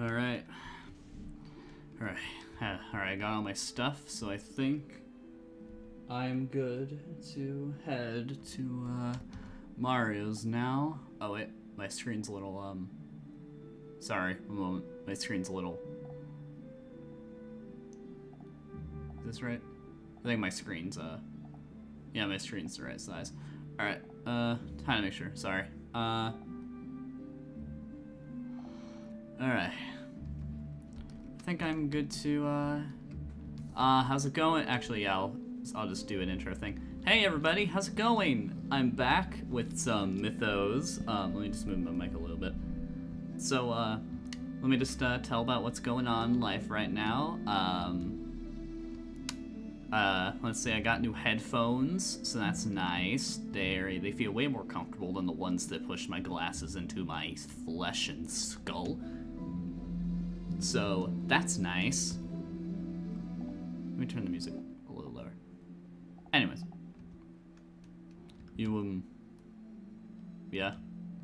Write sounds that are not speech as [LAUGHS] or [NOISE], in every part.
Alright. Alright. Alright, I got all my stuff, so I think I'm good to head to uh, Mario's now. Oh wait, my screen's a little, um... Sorry, a moment. My screen's a little... Is this right? I think my screen's, uh... Yeah, my screen's the right size. Alright, uh, time to make sure, sorry. Uh... Alright. I think I'm good to, uh... Uh, how's it going? Actually, yeah, I'll, I'll just do an intro thing. Hey everybody, how's it going? I'm back with some mythos. Um, let me just move my mic a little bit. So, uh, let me just, uh, tell about what's going on in life right now. Um, uh, let's see, I got new headphones, so that's nice. They they feel way more comfortable than the ones that push my glasses into my flesh and skull. So that's nice. Let me turn the music a little lower. Anyways. You, um... Yeah?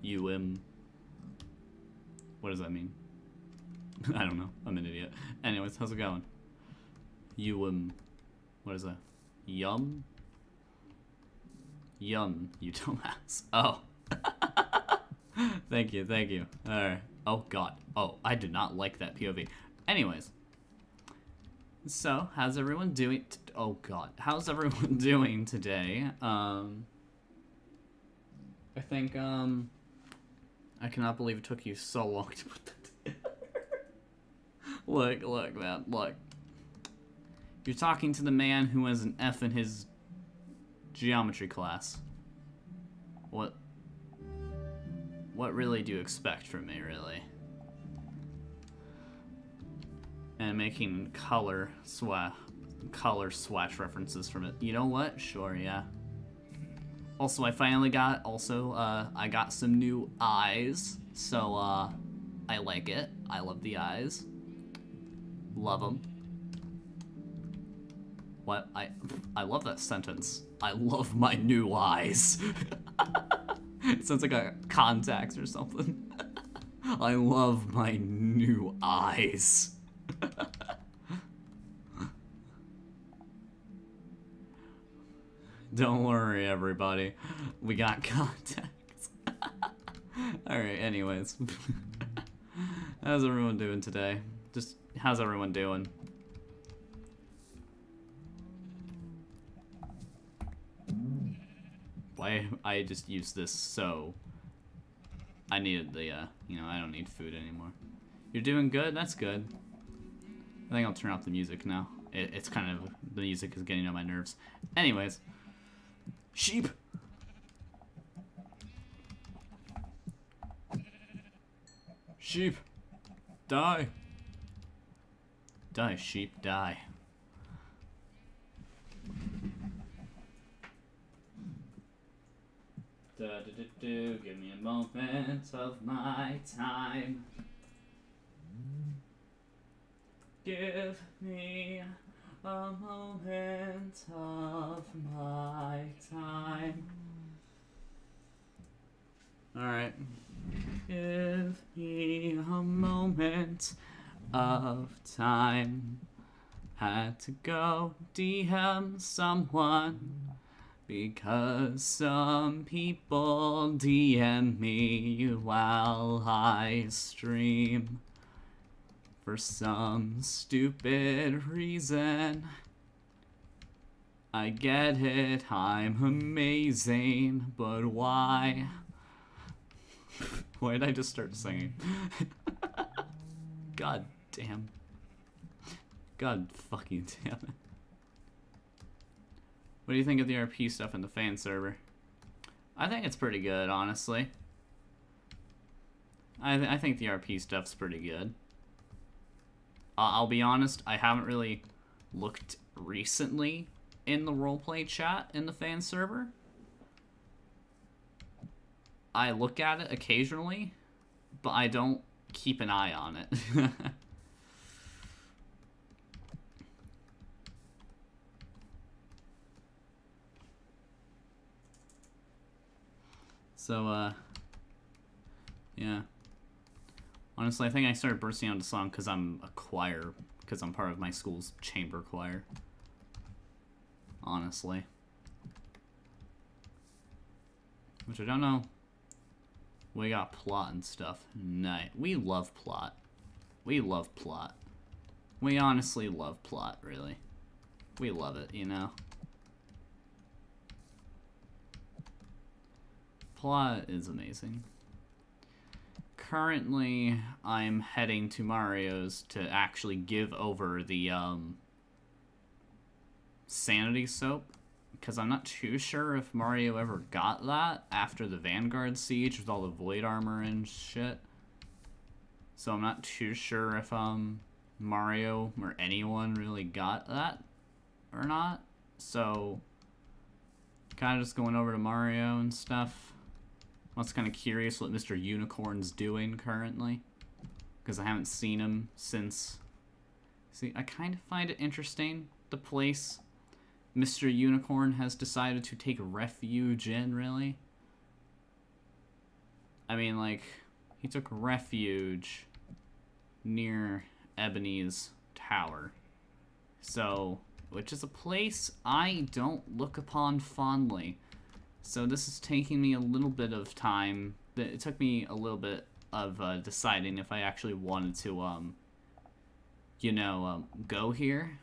You, um... What does that mean? [LAUGHS] I don't know. I'm an idiot. Anyways, how's it going? You, um... What is that? Yum? Yum, you [LAUGHS] dumbass. Oh. [LAUGHS] thank you, thank you. Alright. Oh god. Oh, I do not like that POV. Anyways. So, how's everyone doing? oh god. How's everyone [LAUGHS] doing today? Um... I think, um... I cannot believe it took you so long to put that [LAUGHS] look, look, man, look. You're talking to the man who has an F in his geometry class. What what really do you expect from me, really? And making color swatch color swatch references from it. You know what? Sure, yeah. Also, I finally got also uh I got some new eyes. So uh I like it. I love the eyes. Love them. What? I I love that sentence. I love my new eyes. [LAUGHS] [LAUGHS] it sounds like a contacts or something. [LAUGHS] I love my new eyes. [LAUGHS] Don't worry, everybody. We got contacts. Alright, anyways. how's everyone doing today? Just, how's everyone doing? Why I just used this so I needed the uh you know I don't need food anymore. You're doing good. That's good. I think I'll turn off the music now. It, it's kind of the music is getting on my nerves. Anyways, sheep. Sheep, die. Die, sheep, die. Da, da, give me a moment of my time. Give me a moment of my time. Alright. Give me a moment of time. Had to go DM someone because some people DM me while I stream. For some stupid reason. I get it, I'm amazing, but why? [LAUGHS] why did I just start singing? [LAUGHS] God damn. God fucking damn it. What do you think of the RP stuff in the fan server? I think it's pretty good, honestly. I, th I think the RP stuff's pretty good. Uh, I'll be honest, I haven't really looked recently in the roleplay chat in the fan server. I look at it occasionally, but I don't keep an eye on it. [LAUGHS] So, uh, yeah. Honestly, I think I started bursting out into song because I'm a choir, because I'm part of my school's chamber choir. Honestly. Which I don't know. We got plot and stuff. Night. We love plot. We love plot. We honestly love plot, really. We love it, you know? Plot is amazing. Currently, I'm heading to Mario's to actually give over the, um, Sanity Soap. Because I'm not too sure if Mario ever got that after the Vanguard Siege with all the Void Armor and shit. So I'm not too sure if, um, Mario or anyone really got that or not. So, kind of just going over to Mario and stuff. I was kind of curious what Mr. Unicorn's doing currently. Because I haven't seen him since... See, I kind of find it interesting, the place Mr. Unicorn has decided to take refuge in, really. I mean, like, he took refuge near Ebony's tower. So, which is a place I don't look upon fondly. So this is taking me a little bit of time. It took me a little bit of uh, deciding if I actually wanted to, um, you know, um, go here.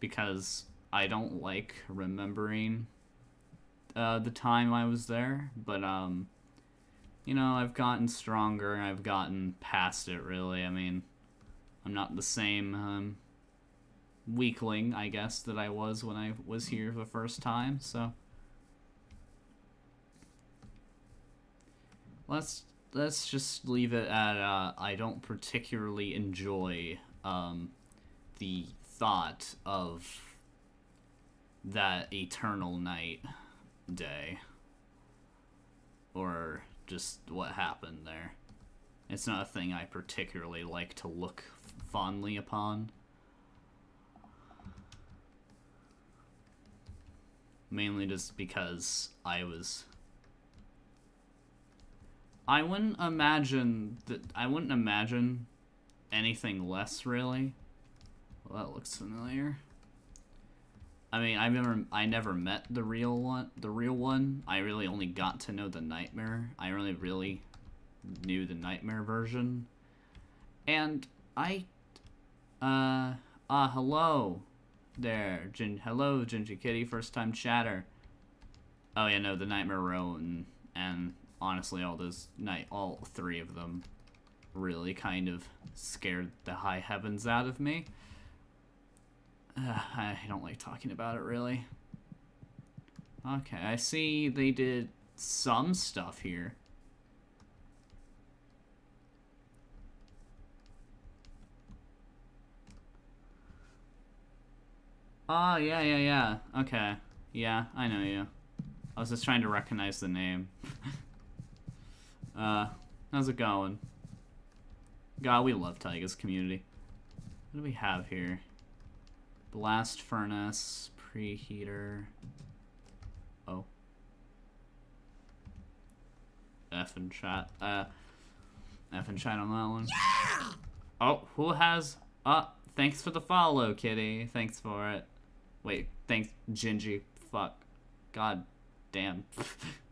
Because I don't like remembering uh, the time I was there. But, um, you know, I've gotten stronger I've gotten past it, really. I mean, I'm not the same, um, weakling, I guess, that I was when I was here the first time, so... Let's let's just leave it at uh, I don't particularly enjoy um, the thought of that eternal night day or just what happened there. It's not a thing I particularly like to look fondly upon. Mainly just because I was I wouldn't imagine that I wouldn't imagine anything less really. Well, that looks familiar. I mean, I've never I never met the real one, the real one. I really only got to know the nightmare. I only really knew the nightmare version. And I uh ah uh, hello there. Gin hello Ginger Kitty, first time chatter. Oh yeah, no, the Nightmare Roan and honestly, all those night, all three of them, really kind of scared the high heavens out of me. Uh, [SIGHS] I don't like talking about it really. Okay, I see they did some stuff here. Oh, yeah, yeah, yeah. Okay. Yeah, I know you. I was just trying to recognize the name. [LAUGHS] Uh, how's it going? God, we love Taiga's community. What do we have here? Blast furnace, preheater. Oh. F and chat. Uh, F and chat on that one. Yeah! Oh, who has? Uh, thanks for the follow, kitty. Thanks for it. Wait, thanks, Gingy. Fuck. God damn. [LAUGHS]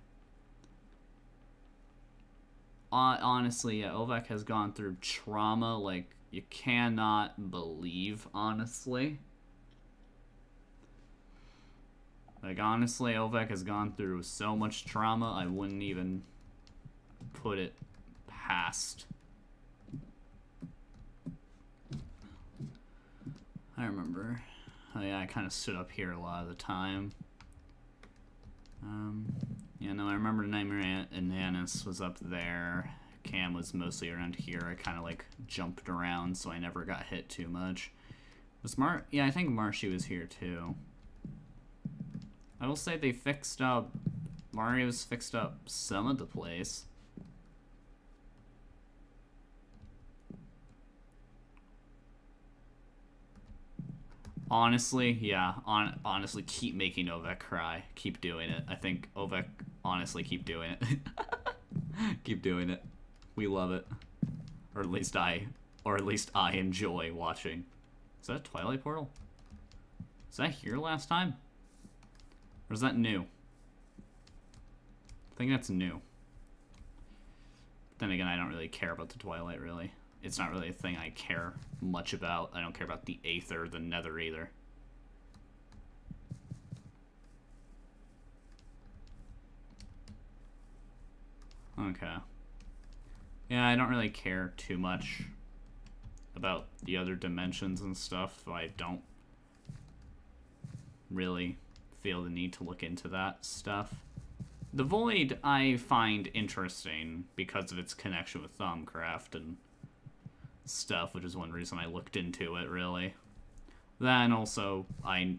honestly, yeah, Ovek has gone through trauma like you cannot believe, honestly. Like, honestly, Ovek has gone through so much trauma, I wouldn't even put it past. I remember. Oh, yeah, I kind of stood up here a lot of the time. Um, yeah, no, I remember Nightmare Ananas was up there. Cam was mostly around here. I kind of like jumped around, so I never got hit too much. Was Mar? Yeah, I think Marshy was here too. I will say they fixed up. Mario's fixed up some of the place. Honestly, yeah. On honestly, keep making Ovek cry. Keep doing it. I think Ovek honestly keep doing it. [LAUGHS] keep doing it. We love it. Or at least I, or at least I enjoy watching. Is that a Twilight Portal? Is that here last time? Or is that new? I think that's new. Then again, I don't really care about the Twilight, really. It's not really a thing I care much about. I don't care about the Aether, the Nether either. Okay. Yeah, I don't really care too much about the other dimensions and stuff. So I don't really feel the need to look into that stuff. The Void I find interesting because of its connection with Thaumcraft and stuff, which is one reason I looked into it, really. Then also, I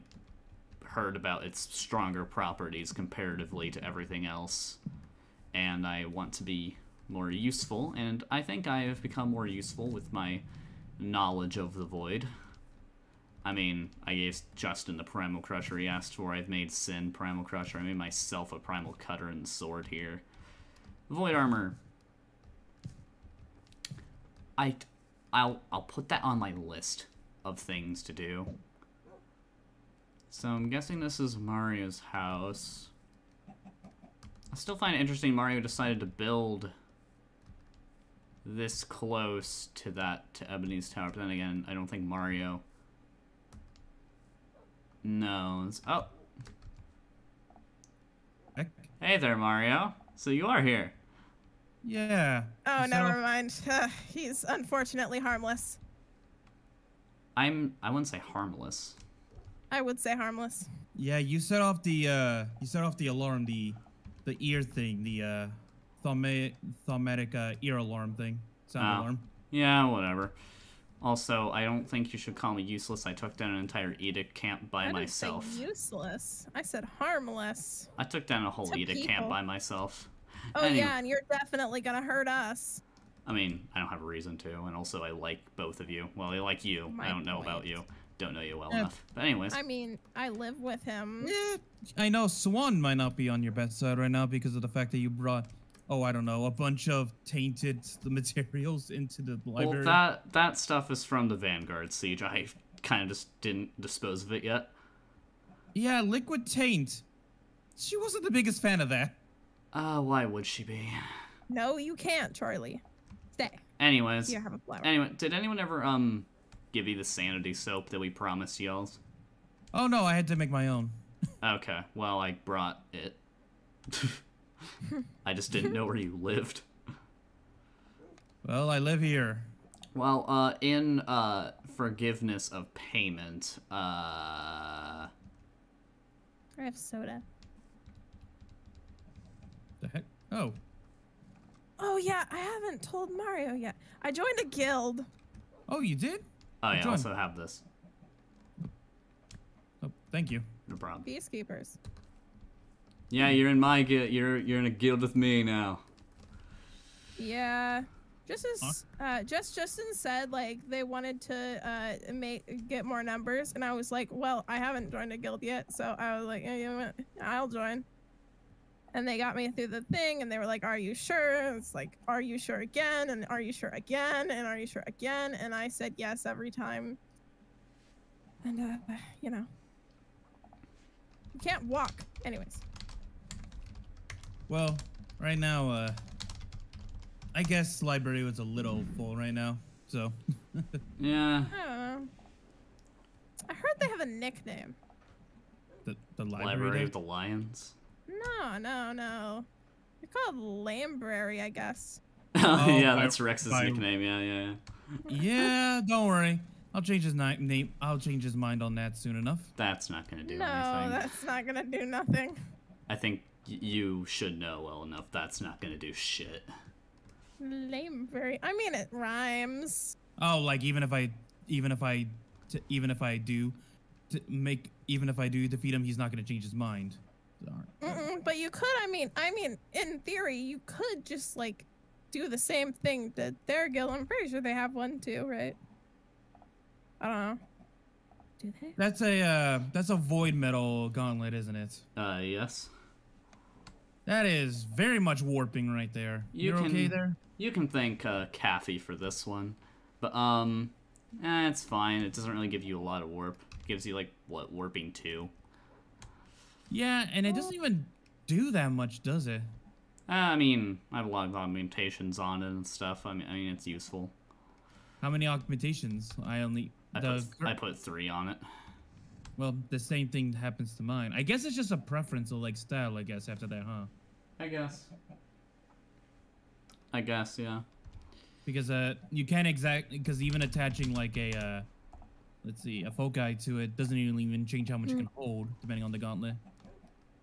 heard about its stronger properties comparatively to everything else, and I want to be more useful, and I think I have become more useful with my knowledge of the Void. I mean, I gave Justin the Primal Crusher he asked for. I've made Sin Primal Crusher. I made myself a Primal Cutter and Sword here. Void Armor. I, I'll, I'll put that on my list of things to do. So I'm guessing this is Mario's house. I still find it interesting Mario decided to build this close to that, to Ebony's Tower. But then again, I don't think Mario knows. Oh. Hey there, Mario. So you are here. Yeah. Oh, So- never mind. Uh, [SIGHS] he's unfortunately harmless. I'm, I wouldn't say harmless. I would say harmless. Yeah, you set off the uh you set off the alarm, the the ear thing, the uh thaumatic thaumatic uh, ear alarm thing. Sound Oh. alarm. Yeah, whatever. Also, I don't think you should call me useless. I took down an entire Edict camp by I didn't myself. say useless. I said harmless. I took down a whole To Edict camp by myself. Oh Anyway. yeah, and you're definitely gonna hurt us. I mean, I don't have a reason to, and also I like both of you. Well, I like you. My I don't know about you. Don't know you well Eh. enough. But anyways, I mean, I live with him. Eh, I know Swan might not be on your best side right now because of the fact that you brought oh I don't know a bunch of tainted the [LAUGHS] materials into the library. well, library. that that stuff is from the Vanguard siege. I kind of just didn't dispose of it yet. Yeah, liquid taint. She wasn't the biggest fan of that. Uh, why would she be? No, you can't, Charlie. Stay. Anyways, Here, have a flower. anyway, did anyone ever um give you the sanity soap that we promised y'all? Oh no, I had to make my own. [LAUGHS] Okay, well, I brought it. [LAUGHS] I just didn't know where you lived. Well, I live here. Well, uh, in uh, forgiveness of payment, uh, I have soda. The heck? Oh, Oh yeah, I haven't told Mario yet. I joined a guild. oh, you did? oh yeah, I also have this. Oh, thank you. No problem. Peacekeepers. Yeah, you're in my guild. You're you're in a guild with me now. Yeah. Just as uh, just Justin said, like they wanted to uh, make get more numbers, and I was like, well, I haven't joined a guild yet, so I was like, yeah, you know? I'll join. And they got me through the thing, and they were like, "Are you sure?" And it's like, "Are you sure again?" And "Are you sure again?" And "Are you sure again?" And I said yes every time. And uh, you know, you can't walk. Anyways, Well, right now, uh, I guess library was a little full right now, so. [LAUGHS] Yeah. I don't know. I heard they have a nickname. the, the library. Library of the Lions. No, no, no. You're called Lambrary, I guess. [LAUGHS] Oh, yeah, by- that's Rex's by- nickname. Yeah, yeah, yeah. yeah, don't worry. I'll change his name. I'll change his mind on that soon enough. That's not gonna do no, anything. that's not gonna do nothing. I think y- you should know well enough. That's not gonna do shit. Lambrary. I mean, it rhymes. Oh, like even if I, even if I, t- even if I do, to make even if I do defeat him, he's not gonna change his mind. Darn. Mm-mm, but you could. I mean, I mean, in theory, you could just like do the same thing to their guild. I'm pretty sure they have one too, right? I don't know. Do they? That's a uh, that's a void metal gauntlet, isn't it? Uh, yes. That is very much warping right there. You You're okay there? You can thank uh, Kathy for this one, but um, eh, it's fine. It doesn't really give you a lot of warp. It gives you like what warping two. Yeah, and it doesn't even do that much, does it? Uh, I mean, I have a lot of augmentations on it and stuff. I mean, I mean, it's useful. How many augmentations? I only I the put, I put three on it. well, the same thing happens to mine. I guess it's just a preference or like style. I guess after that, huh? I guess. I guess, yeah. Because uh, you can't exact because even attaching like a uh, let's see, a foci to it doesn't even even change how much you can hold depending on the gauntlet.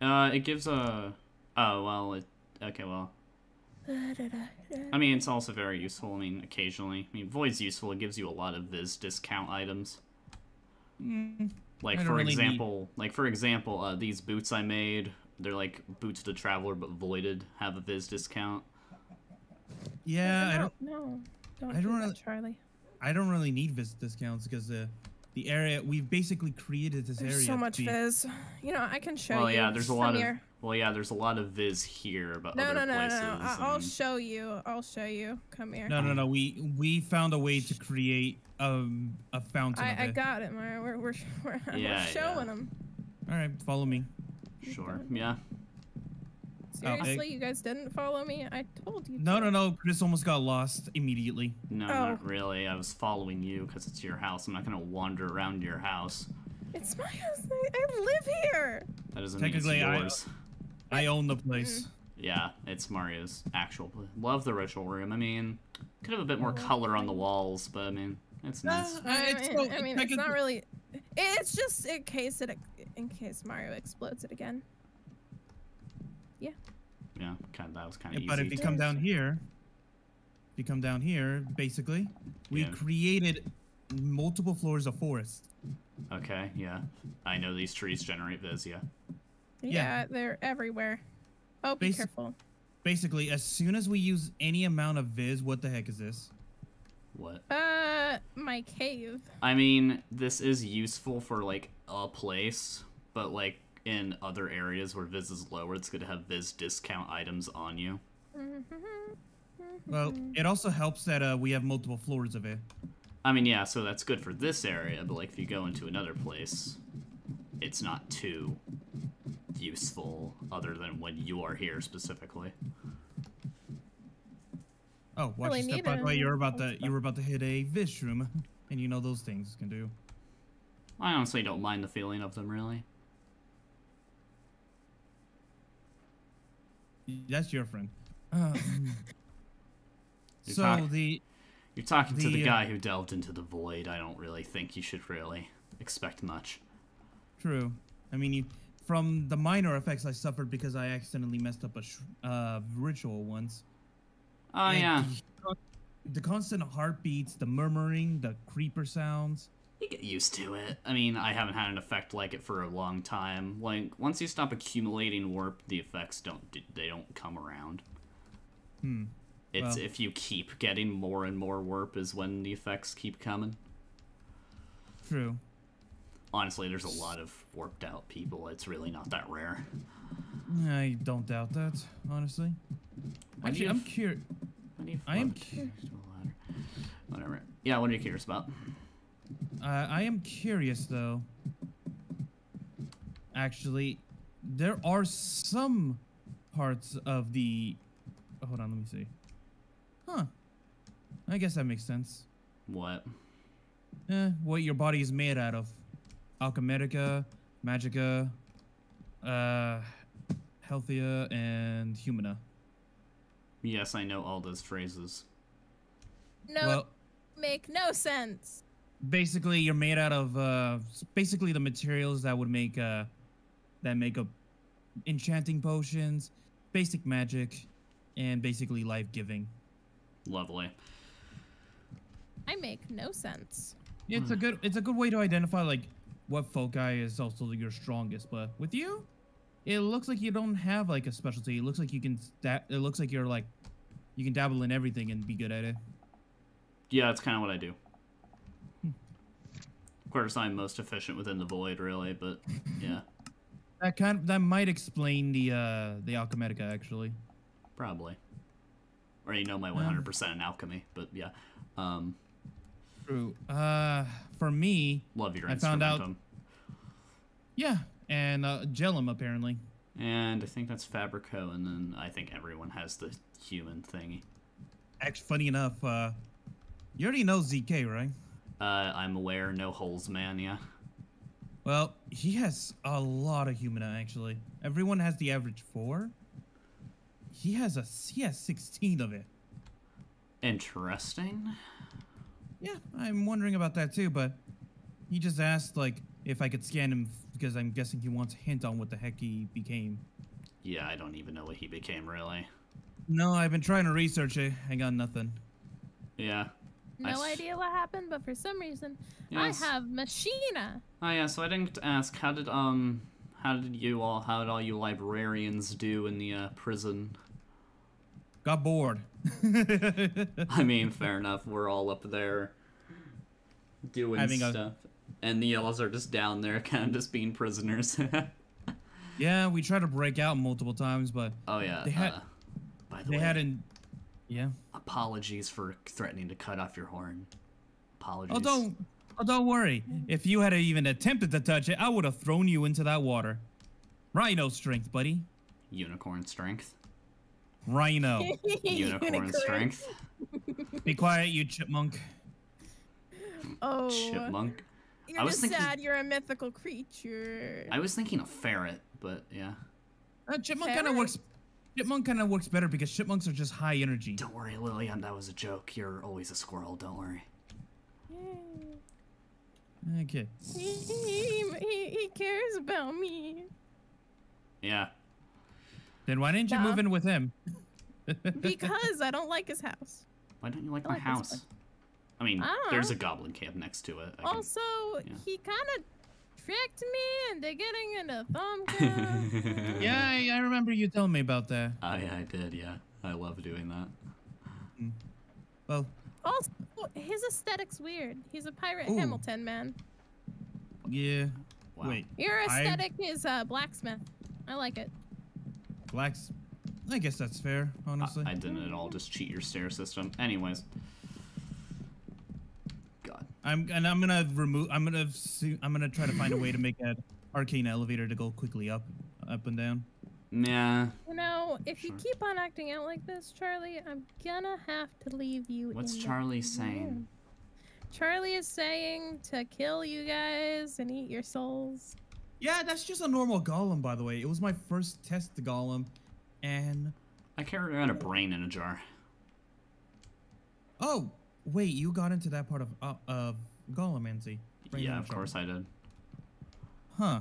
Uh, it gives a. Oh well, it. Okay, well. I mean, it's also very useful. I mean, occasionally. I mean, Void's useful. It gives you a lot of Vis discount items. Mm, Like for really need- example, like for example, uh, these boots I made, they're like boots to traveler but voided, have a Vis discount. yeah, I don't. No, don't I do don't that, really- Charlie. I don't really need vis discounts because the the area we've basically created this There's area. so much be- fizz. You know, I can show well, you. yeah, there's a Come lot here. of well, yeah, there's a lot of Vis here, but No, other no, no, no, places. no. I- I'll and- show you. I'll show you. Come here. No, no, no. We we found a way to create um a fountain. I, I got it, Mara. We're we're we're, [LAUGHS] Yeah, we're yeah. showing them. All right, follow me. Sure. Yeah. Oh, Seriously, you guys didn't follow me. I told you. No, to. no, no. Chris almost got lost immediately. No, Oh. not really. I was following you because it's your house. I'm not gonna wander around your house. It's my house. I, I live here. That doesn't mean it's Technically, I- yours. I own the place. Yeah, it's Mario's actual. pla- Love the ritual room. I mean, could have a bit more Oh, color on the walls, but I mean, it's nice. Uh, I it's so- I mean, it's not really. It's just in case it, in case Mario explodes it again. Yeah, Yeah, kind of. That was kind Yeah, of but if you come down here, if you come down here, basically, we Yeah. created multiple floors of forest. Okay, yeah. I know these trees generate Vis. Yeah. Yeah, Yeah. they're everywhere. Oh, be Basi- careful. Basically, as soon as we use any amount of vis, what the heck is this? What? Uh, my cave. I mean, this is useful for like a place, but like in other areas where Vis is lower, it's gonna have Vis discount items on you. Well, it also helps that uh, we have multiple floors of it. I mean, yeah, so that's good for this area, but like if you go into another place, it's not too useful other than when you are here specifically. Oh, watch Really your step by the way. You're about to you were about to hit a viz room, and you know those things can do. I honestly don't mind the feeling of them really. That's your friend. Uh, [LAUGHS] You're so talking- the You're talking to the The, uh, guy who delved into the void. I don't really think you should really expect much. True. I mean, you, from the minor effects I suffered because I accidentally messed up a sh- uh, ritual once. Oh and yeah, The, the constant heartbeats, the murmuring, the creeper sounds. You get used to it. I mean, I haven't had an effect like it for a long time. Like once you stop accumulating warp, the effects don't they don't come around. Hmm. It's Well. if you keep getting more and more warp is when the effects keep coming. True. Honestly, there's a lot of warped out people. It's really not that rare. I don't doubt that, honestly. Actually, I'm curious. Why do you I am float cu- next to a ladder? Whatever. Yeah, what are you curious about? Uh, I am curious though. Actually, there are some parts of the. oh, hold on, let me see. Huh. I guess that makes sense. What? Eh, what your body is made out of. Alchemitica, Magica, uh, Healthia, and Humana. Yes, I know all those phrases. No, Well, make no sense. Basically, you're made out of uh, basically the materials that would make uh, that make up enchanting potions, basic magic, and basically life giving. Lovely. I make no sense. It's a good it's a good way to identify like what foci is also your strongest. But with you, it looks like you don't have like a specialty. It looks like you can da- it looks like you're like you can dabble in everything and be good at it. Yeah, that's kind of what I do. Of course, I'm most efficient within the void, really, but yeah. [LAUGHS] That kind of, that might explain the uh the Alchemitica actually. Probably. Or you know my Um, 100% in alchemy, but yeah. Um, True. Uh, for me, love your I found out- yeah, and uh, Gelum apparently. And I think that's Fabrico, and then I think everyone has the human thingy. Actually, funny enough, uh, you already know ZK, right? Uh, I'm aware, no holes, man. Yeah. Well, he has a lot of humana actually. Everyone has the average four. He has a he has sixteen of it. Interesting. Yeah, I'm wondering about that too, but he just asked like if I could scan him because I'm guessing he wants a hint on what the heck he became. Yeah, I don't even know what he became really. No, I've been trying to research it. I got nothing. Yeah. I No s- idea what happened, but for some reason, Yes. I have Machina. Oh yeah, so I didn't ask how did um how did you all how did all you librarians do in the uh, prison? Got bored. [LAUGHS] I mean, [LAUGHS] fair enough. We're all up there doing Having a- stuff, and the yellows are just down there, [LAUGHS] kind of just being prisoners. yeah, we tried to break out multiple times, but oh yeah. They had- uh, by the they way, hadn't. Yeah. apologies for threatening to cut off your horn. Apologies. Oh, don't. Oh, don't worry. If you had even attempted to touch it, I would have thrown you into that water. Rhino strength, buddy. Unicorn strength. Rhino. [LAUGHS] Unicorn strength. Be quiet, you chipmunk. Oh, Chipmunk. You're I was just thinking- sad. You're a mythical creature. I was thinking a ferret, but yeah. Uh, chipmunk kind of works. Chipmunk kind of works better because chipmunks are just high energy. Don't worry, Lillian. That was a joke. You're always a squirrel. Don't worry. Okay. He, he, he, he cares about me Yeah. Then why didn't you Nah. move in with him? because I don't like his house. Why don't you like I my like house? I mean, I there's know. a goblin camp next to it. I can- Also, yeah. he kind of tricked me into getting into Thaumcraft. [LAUGHS] yeah, I, I remember you telling me about that. Oh yeah, I did. Yeah, I love doing that. Well, also, his aesthetic's weird. He's a pirate Ooh. Hamilton man. yeah. Wow. Wait, Your I- aesthetic is uh, blacksmith. I like it. blacks. I guess that's fair, honestly. I, I didn't at all. Just cheat your stair system. Anyways. God. I'm and I'm gonna remove. I'm gonna. su- I'm gonna try to find a way to make that arcane elevator to go quickly up, up and down. Nah. You know, if you Sure. keep on acting out like this, Charlie, I'm gonna have to leave you. What's in the Charlie saying? room. Charlie is saying to kill you guys and eat your souls. Yeah, that's just a normal golem, by the way. It was my first test golem, and I carry around a brain in a jar. oh wait, you got into that part of uh, of golemancy. Brain yeah, of jar. course I did. Huh?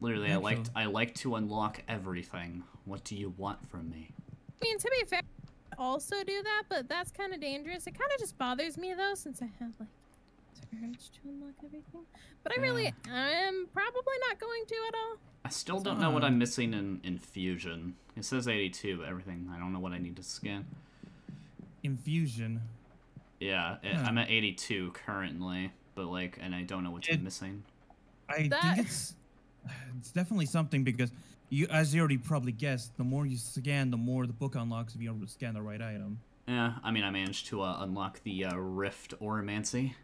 Literally, I liked Actually- I like to unlock everything. What do you want from me? I mean, to be fair, I also do that, but that's kind of dangerous. It kind of just bothers me though, since I have like the urge to unlock everything. But I really am probably not going to at all. I still don't know what. I'm missing in Infusion. It says 82, but everything. I don't know what I need to scan. Infusion. Yeah, it, Huh. I'm at 82 currently, but like, and I don't know what's It- missing. I That- think it's it's definitely something because you, as you already probably guessed, the more you scan, the more the book unlocks if you're able to scan the right item. Yeah, I mean, I managed to uh, unlock the uh, Rift Oromancy.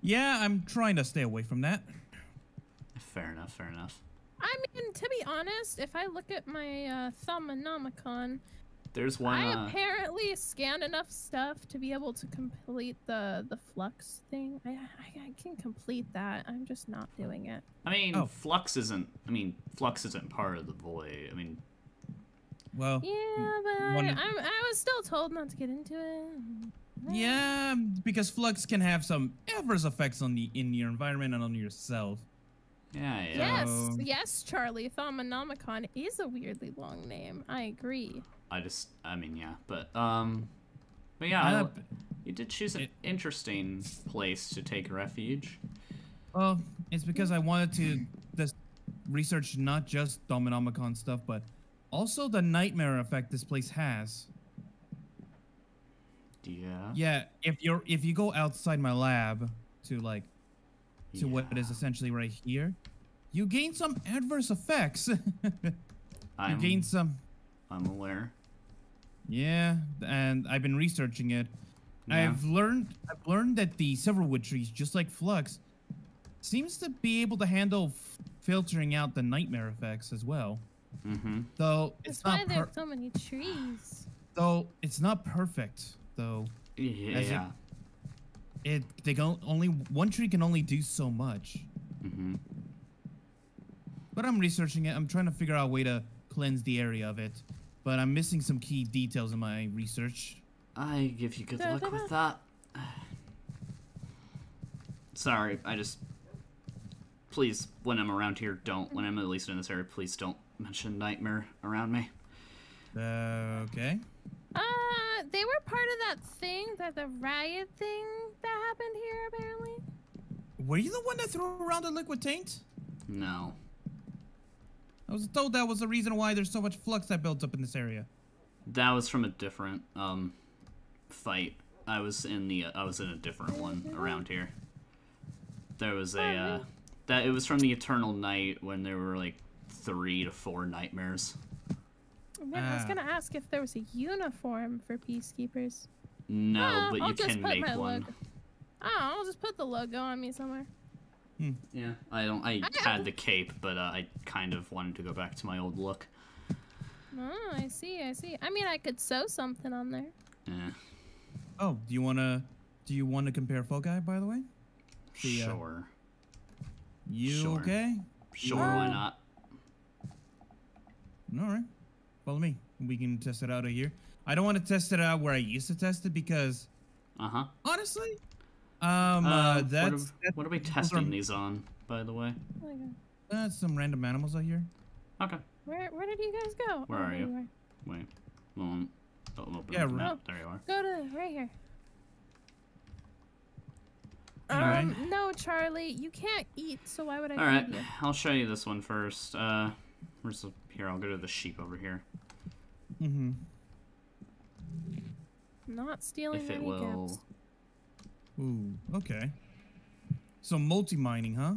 Yeah, I'm trying to stay away from that. Fair enough, fair enough. I mean, to be honest, if I look at my uh, Thaumonomicon, There's one. I Uh, apparently scanned enough stuff to be able to complete the the flux thing. I, I, I can complete that. I'm just not doing it. I mean, Oh. Flux isn't. I mean, Flux isn't part of the void. I mean, Well, Yeah, but I, one- I'm, I was still told not to get into it. yeah, because flux can have some adverse effects on the in your environment and on yourself. yeah, yeah. Yes, yes, Charlie. Thaumonomicon is a weirdly long name. I agree. I just, I mean, yeah, but um, but yeah, Uh, you did choose an it- interesting place to take refuge. Well, it's because I wanted to this research not just Thaumonomicon stuff, but also the nightmare effect this place has. Yeah. Yeah, if you're if you go outside my lab to like to what Yeah. is essentially right here, you gain some adverse effects. [LAUGHS] you gain some. I'm aware. Yeah, and I've been researching it. Yeah. I've learned I've learned that the Silverwood trees, just like Flux, seems to be able to handle f- filtering out the nightmare effects as well. Mm-hmm. Though it's That's why not there's so many trees. though it's not perfect though. Yeah. It they go only one tree can only do so much. Mm-hmm. But I'm researching it. I'm trying to figure out a way to cleanse the area of it. But I'm missing some key details in my research. I give you good Da, luck da, with that. Sorry, I just. Please, when I'm around here, don't. When I'm at least in this area, please don't mention nightmare around me. Uh, okay. Uh, they were part of that thing, that the riot thing that happened here, apparently. Were you the one that threw around the liquid taint? No. I was told that was the reason why there's so much flux that builds up in this area. That was from a different um fight. I was in the I was in a different one around here. There was a uh that it was from the Eternal Night when there were like three to four nightmares. Man, I was Ah. gonna ask if there was a uniform for peacekeepers. No, Ah, but I'll you just can put make my one. logo. Oh, I'll just put the logo on me somewhere. Yeah, I don't. I I- had the cape, but uh, I kind of wanted to go back to my old look. Oh, I see, I see. I mean, I could sew something on there. Yeah, Oh, do you wanna do you wanna compare Foci by the way? The, uh, sure, You Sure. okay? sure, why Uh, not? All right. Follow me. We can test it out of here. I don't want to test it out where I used to test it because Uh huh. honestly, um, uh, Uh, that's, what, are, that's what are we testing are- these on, by the way? Oh my that's some random animals out here. Okay, Where, where did you guys go? Where Oh, are there you? are. wait. Well, I'll open Yeah, the right- map. There you are. Go to right here. Alright. Um, no, Charlie, you can't eat, so why would I All right, you? I'll show you this one first. Uh, where's the here? I'll go to the sheep over here. Mm-hmm. Not stealing If it any will. gaps. Ooh, okay. So multi-mining, huh?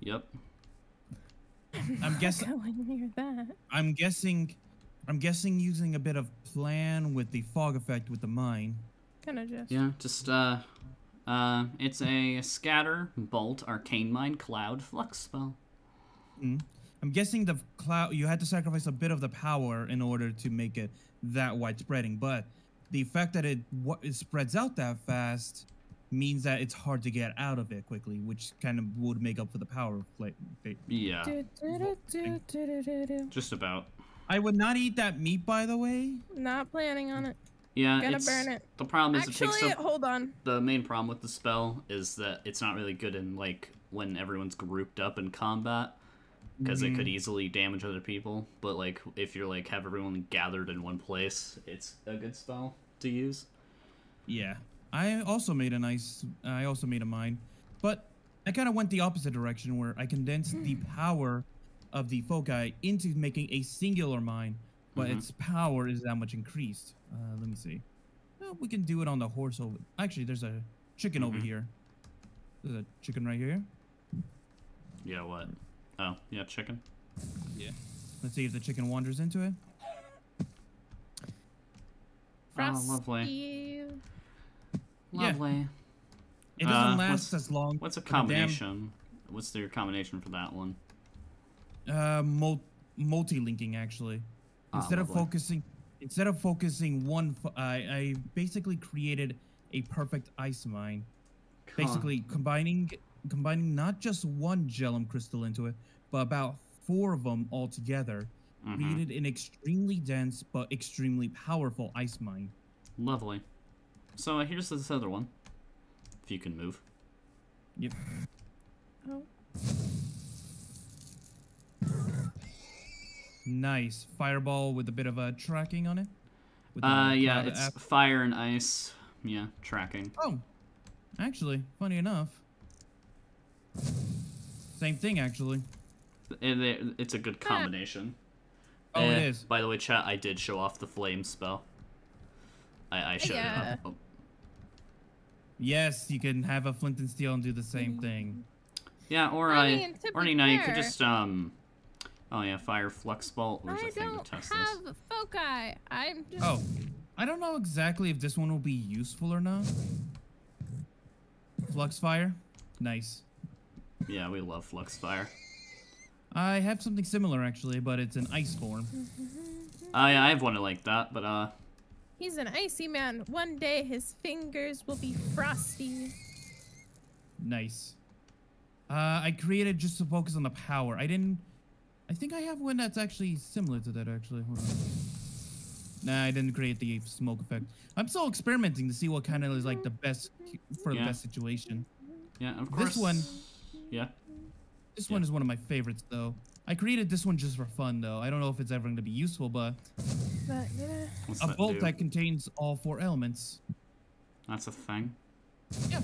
Yep. I'm guessing. [LAUGHS] Going near that. I'm guessing. I'm guessing using a bit of plan with the fog effect with the mine. Kind of just. Yeah, just uh, uh, it's a scatter bolt arcane mine cloud flux spell. Mm. I'm guessing the cloud. You had to sacrifice a bit of the power in order to make it that widespreading, but the fact that it what it spreads out that fast means that it's hard to get out of it quickly, which kind of would make up for the power. Like, Yeah, Do, do, do, do, do, do, do, do. just about. I would not eat that meat, by the way. Not planning on it. Yeah, Gonna it's, burn it. The problem is Actually, it takes up. hold on. The main problem with the spell is that it's not really good in like when everyone's grouped up in combat because it could mm-hmm. easily damage other people. But like if you're like have everyone gathered in one place, it's a good spell to use. Yeah. I also made a nice. I also made a mine, but I kind of went the opposite direction where I condensed the power of the foci into making a singular mine, but Mhm. its power is that much increased. Uh, let me see. Well, we can do it on the horse over. Actually, there's a chicken over Mhm. here. There's a chicken right here. Yeah, what? Oh, yeah, chicken. Yeah. Let's see if the chicken wanders into it. Frosty. Oh, lovely. Yeah. Lovely. It doesn't Uh, last as long. What's a but the damn- combination? What's your combination for that one? Uh, mul- multi-linking actually. Ah, Instead of focusing, instead of focusing one, fo- I I basically created a perfect ice mine. Basically combining combining not just one gelum crystal into it, but about four of them all together, Mhm. created an extremely dense but extremely powerful ice mine. Lovely. So uh, here's this other one. If you can move. Yep. Oh. Nice fireball with a bit of a tracking on it. With Uh, yeah, it's app- fire and ice. Yeah, tracking. Oh, actually, funny enough. Same thing, actually. It, it- it's a good combination. Oh, it Eh, is. By the way, chat, I did show off the flame spell. I, I showed Yeah. it. [LAUGHS] Oh, Yes, you can have a flint and steel and do the same thing. Yeah, or I I, mean, or be Nina, you could just um. Oh yeah, fire flux bolt. Where's I don't to test have this? foci. I'm just. Oh, I don't know exactly if this one will be useful or not. Flux fire, nice. Yeah, we love flux fire. I have something similar actually, but it's an ice form. I I have one like that, but uh, He's an icy man. One day his fingers will be frosty. Nice. Uh, I created just to focus on the power. I didn't. I think I have one that's actually similar to that. Actually, hold on. Nah, I didn't create the smoke effect. I'm still experimenting to see what kind of is like the best for Yeah. the best situation. yeah, of course. This one- Yeah. This Yeah. one is one of my favorites, though. I created this one just for fun, though. I don't know if it's ever going to be useful, but But yeah. What's a bolt do? that contains all four elements: That's a thing. Yeah.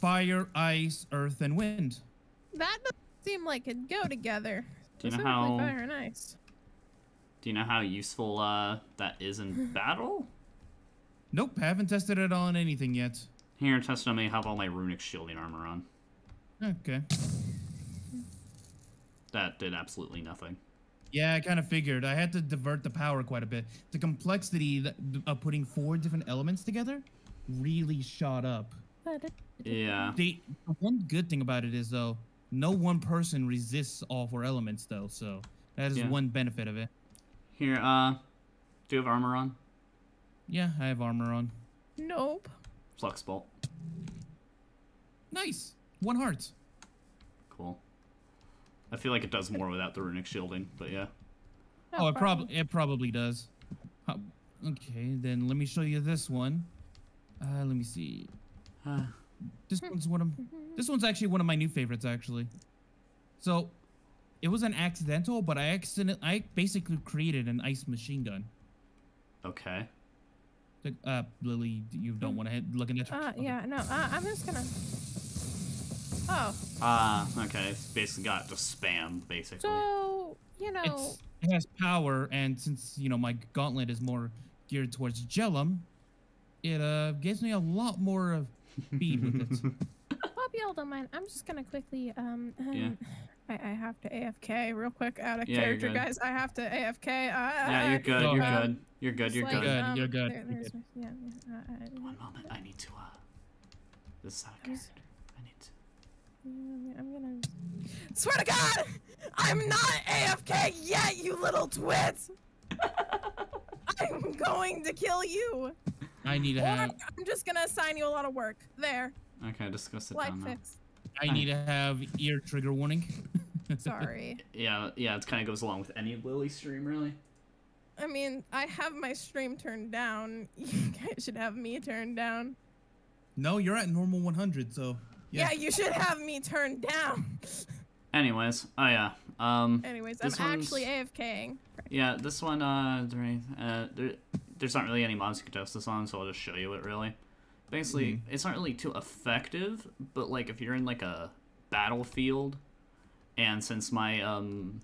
fire, ice, earth, and wind. that doesn't seem like it'd go together. Do you know Specifically how- Fire and ice. Do you know how useful uh that is in [LAUGHS] battle? Nope, haven't tested it on anything yet. Here, test on me. Have all my runic shielding armor on. Okay. That did absolutely nothing. Yeah, I kind of figured. I had to divert the power quite a bit. The complexity of putting four different elements together really shot up. Yeah. The, the one good thing about it is, though, no one person resists all four elements, though. So that is Yeah. one benefit of it. Here, uh, do you have armor on? Yeah, I have armor on. Nope. Flux bolt. Nice. One heart. Cool. I feel like it does more without the runic shielding, but yeah. No oh, it probably it probably does. Okay, then let me show you this one. Uh, let me see. Uh, This one's one of this one's actually one of my new favorites actually. So, it was an accidental, but I accident I basically created an ice machine gun. okay. Like, Uh, Lily, you don't want to look at that? Uh, Okay. yeah, no, uh, I'm just gonna. Oh, Ah, okay. It's basically got to spam, basically. so you know, It's, it has power, and since you know my gauntlet is more geared towards Gelum, it uh gives me a lot more of speed with it. [LAUGHS] hope y'all don't mind. I'm just gonna quickly um. Yeah. um, I, I have to AFK real quick out of Yeah, you're character, good. guys. I have to AFK. Uh, yeah, you're good. Oh, You're uh, good. You're good. You're like, good. Good, um, you're good, there- you're good. Yeah, yeah, uh, uh, One moment. I need to, uh. This is out of character. I need to. yeah, I'm gonna. Swear to God, I'm not AFK yet, you little twit. I'm going to kill you. I need to Or have I'm just gonna assign you a lot of work. There, Okay, just go sit life down now. fix. I need to have ear trigger warning. [LAUGHS] Sorry. Yeah, yeah, it kind of goes along with any Lily stream, really. I mean, I have my stream turned down. [LAUGHS] You guys should have me turned down. No, you're at normal 100, so Yeah, you should have me turned down. [LAUGHS] Anyways, oh yeah. Um, Anyways, This I'm actually one's- AFKing. yeah, this one, uh, there uh, there, there's not really any mobs you can test this on, so I'll just show you it, really. Basically, it's not really too effective, but, like, if you're in, like, a battlefield, and since my, um,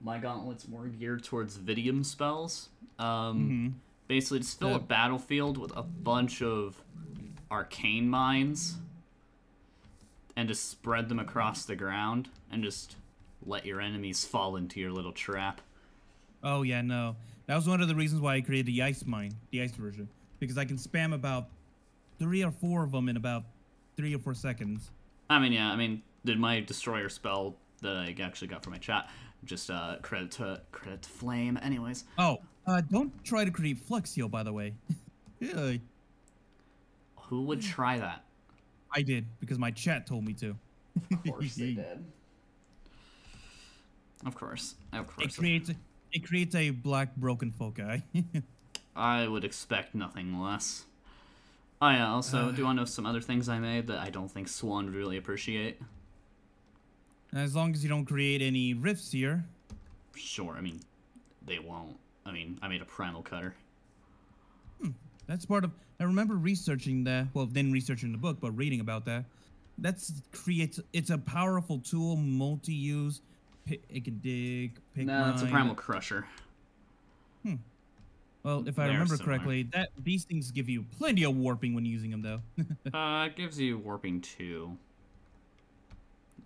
my gauntlet's more geared towards Vitium spells, um, Mhm. basically just fill Yeah. a battlefield with a bunch of arcane mines and just spread them across the ground and just let your enemies fall into your little trap. Oh yeah, no. That was one of the reasons why I created the ice mine, the ice version, because I can spam about three or four of them in about three or four seconds. I mean, yeah, I mean, did my destroyer spell that I actually got from my chat just uh credit to credit to Flame. Anyways, Oh, uh, don't try to create Fluxio, by the way. [LAUGHS] yeah, who would try that? I did because my chat told me to. Of course they [LAUGHS] did. Of course, of It creates it creates a black broken foci. [LAUGHS] I would expect nothing less. Oh yeah, also, Uh. do you want to know some other things I made that I don't think Swan would really appreciate? as long as you don't create any rifts here. Sure, I mean, they won't. I mean, I made a primal cutter. That's part of. I remember researching that. Well, then researching the book, but reading about that. That's creates. It's a powerful tool, multi-use. It can dig, pick No, it's a primal crusher. Hmm. Well, if I They are remember similar. correctly, that these things give you plenty of warping when using them, though. [LAUGHS] Uh, it gives you warping too.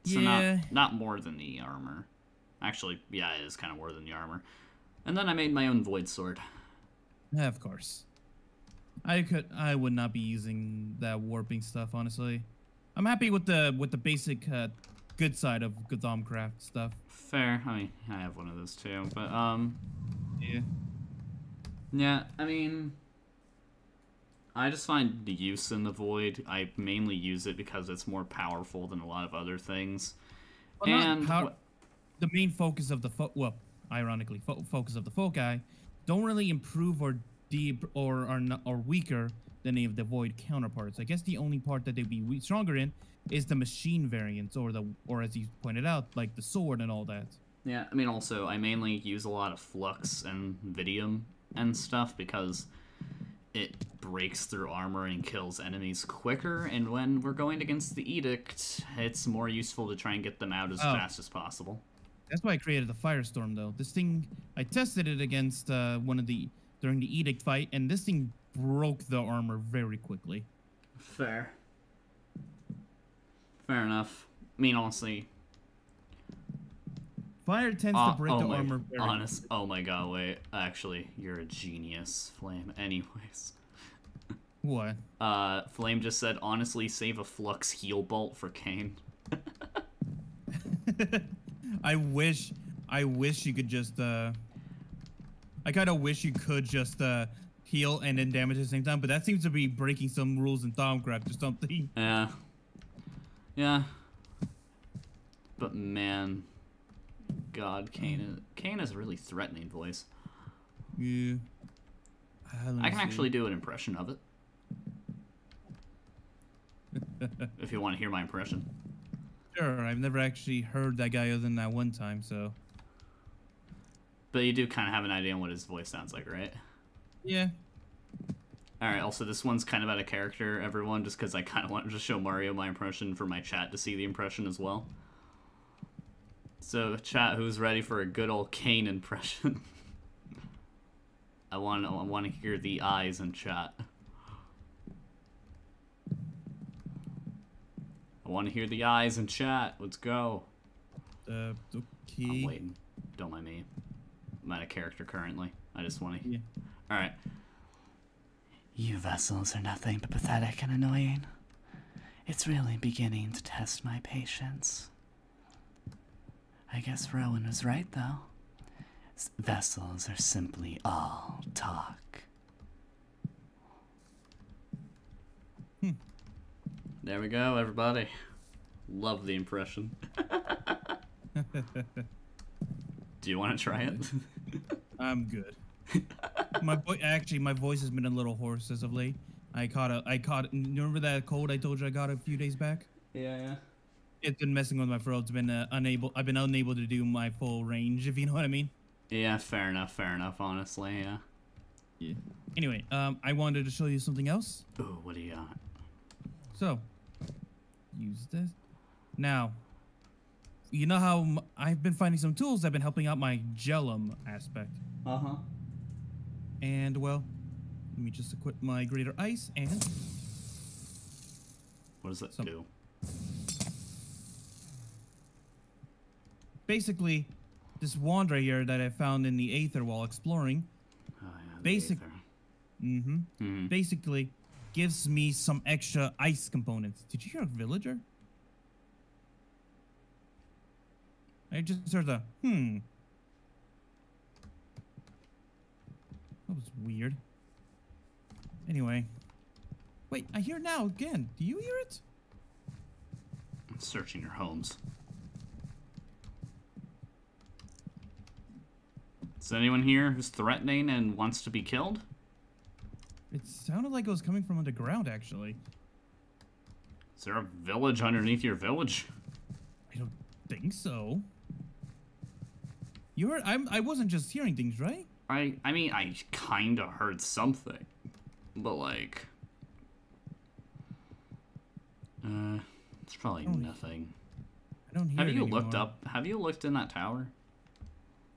So Yeah. not not more than the armor. Actually, yeah, it is kind of more than the armor. And then I made my own void sword. Yeah, of course. I could. I would not be using that warping stuff, honestly. I'm happy with the with the basic uh, good side of Thaumcraft stuff. Fair. I mean, I have one of those too, but um, Yeah. yeah. I mean, I just find the use in the void. I mainly use it because it's more powerful than a lot of other things. Well, and pow- wh- the main focus of the fo- well, ironically, fo- focus of the foci don't really improve or deep or are not, or weaker than any of the void counterparts. I guess the only part that they'd be stronger in is the machine variants or the or as you pointed out, like the sword and all that. Yeah, I mean, also, I mainly use a lot of Flux and Vitium and stuff because it breaks through armor and kills enemies quicker, and when we're going against the Edict, it's more useful to try and get them out as Oh. fast as possible. That's why I created the firestorm though. This thing I tested it against uh, one of the during the edict fight, and this thing broke the armor very quickly. Fair. Fair enough. I mean, honestly, Fire tends uh, to break oh the my, armor very honest, oh my god, wait, actually, you're a genius, Flame. [LAUGHS] Anyways. What? Uh, Flame just said, honestly, save a Flux heal bolt for Kane. [LAUGHS] I wish I wish you could just uh I kinda wish you could just uh heal and then damage at the same time, but that seems to be breaking some rules in Thaumcraft or something. [LAUGHS] Yeah. Yeah. But man, God, Kane is, Kane is a really threatening voice. Yeah. Ah, I can see. actually do an impression of it. [LAUGHS] if you want to hear my impression. Sure, I've never actually heard that guy other than that one time, so But you do kind of have an idea on what his voice sounds like, right? yeah. Alright, also, this one's kind of out of character, everyone, just because I kind of wanted to show Mario my impression for my chat to see the impression as well. So, chat, who's ready for a good old Kane impression? [LAUGHS] I want to I want to hear the eyes in chat. I want to hear the eyes in chat. Let's go. Uh okay. I'm waiting. Don't mind me. I'm out of character currently. I just want to. Yeah. All right. You vessels are nothing but pathetic and annoying. It's really beginning to test my patience. I guess Rowan was right, though. S- Vessels are simply all talk. Hmm. There we go, everybody. Love the impression. [LAUGHS] [LAUGHS] Do you want to try it? [LAUGHS] I'm good. my actually my voice has been a little hoarse as of late. I caught a I caught remember that cold I told you I got a few days back? yeah, yeah. It's been messing with my throat. It's been uh, unable I've been unable to do my full range if you know what I mean. Yeah, fair enough, fair enough, honestly, yeah. Yeah. Anyway, um I wanted to show you something else. Ooh, what do you got? So, use this. Now, you know how I've been finding some tools that have been helping out my Gelum aspect. Uh huh. And well, let me just equip my greater ice and What does that Some- do? basically this wand right here that I found in the Aether while exploring, Oh, yeah, the Basic- Aether. mm-hmm, Mhm. basically gives me some extra ice components. Did you hear a villager? I just heard a hmm. That was weird. Anyway. Wait, I hear it now again. Do you hear it? I'm searching your homes. Is anyone here who's threatening and wants to be killed? It sounded like it was coming from underground, actually. Is there a village underneath your village? I don't think so. You? I'm. I wasn't just hearing things, right? I I mean I kinda heard something. But like Uh it's probably Oh, nothing. I don't hear. Have you looked up have you looked in that tower?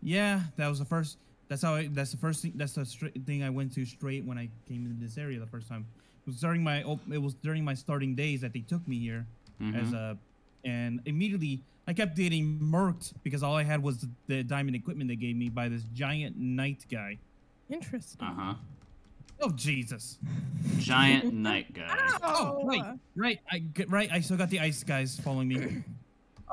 Yeah, that was the first. That's how. I, that's the first thing. That's the thing I went to straight when I came into this area the first time. It was during my. op- It was during my starting days that they took me here as Mhm. a and immediately I kept getting murked because all I had was the diamond equipment they gave me by this giant knight guy. Interesting. Uh huh. Oh Jesus! Giant night guy. Oh, Ow! right, right. I g- right. I still got the ice guys following me. [CLEARS THROAT]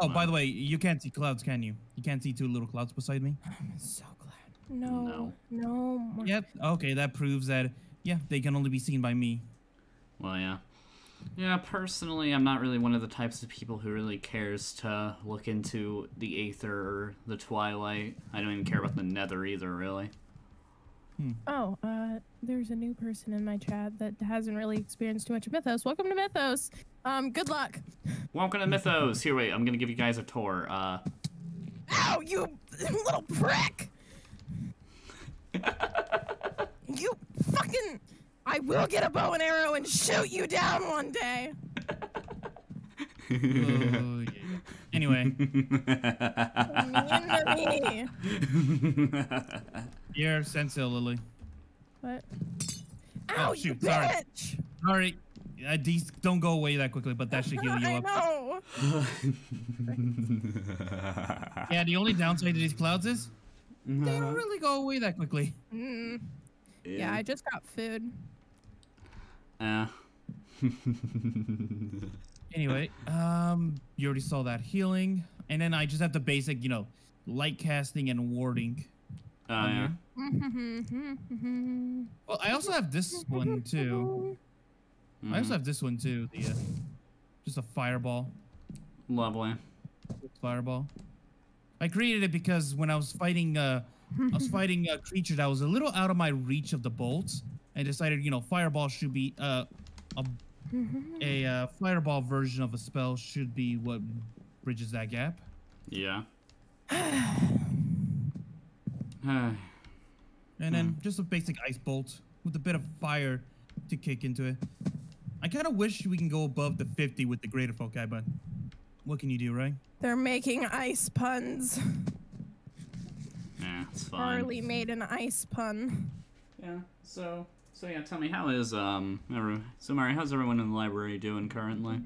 Oh, by the way, you can't see clouds, can you? You can't see two little clouds beside me. [SIGHS] I'm so glad. No. No. No. more- Yep. Okay, that proves that. Yeah, they can only be seen by me. Well, yeah. Yeah, personally, I'm not really one of the types of people who really cares to look into the Aether or the Twilight. I don't even care about the Nether either, really. Oh, uh, there's a new person in my chat that hasn't really experienced too much of Mythos. Welcome to Mythos. Um, good luck. Welcome to Mythos. Here, wait, I'm gonna give you guys a tour. Uh, Ow, you little prick! [LAUGHS] you fucking. I will get a bow and arrow and shoot you down one day. Oh, yeah. Anyway, Mean to me. here, Sensei Lily. What? Oh, Ow, you shoot, sorry. bitch! Right, uh, these don't go away that quickly, but that should heal you [LAUGHS] I up. know. Yeah, the only downside to these clouds is they don't really go away that quickly. Mm, yeah, I just got food. Uh. [LAUGHS] Anyway, um, you already saw that healing, and then I just have the basic, you know, light casting and warding. Oh, on yeah. Well, I also have this one too. I also Mhm. have this one too. The uh, just a fireball. Lovely. Fireball. I created it because when I was fighting, uh, I was fighting a creature that was a little out of my reach of the bolts. I decided, you know, fireball should be uh, a a uh, fireball version of a spell should be what bridges that gap. Yeah. [SIGHS] And then just a basic ice bolt with a bit of fire to kick into it. I kind of wish we can go above the 50 with the greater foci, but what can you do, right? They're making ice puns. yeah, it's fine. Harley made an ice pun. Yeah. So, so yeah. Tell me, how is um, so Mari, how's everyone in the library doing currently?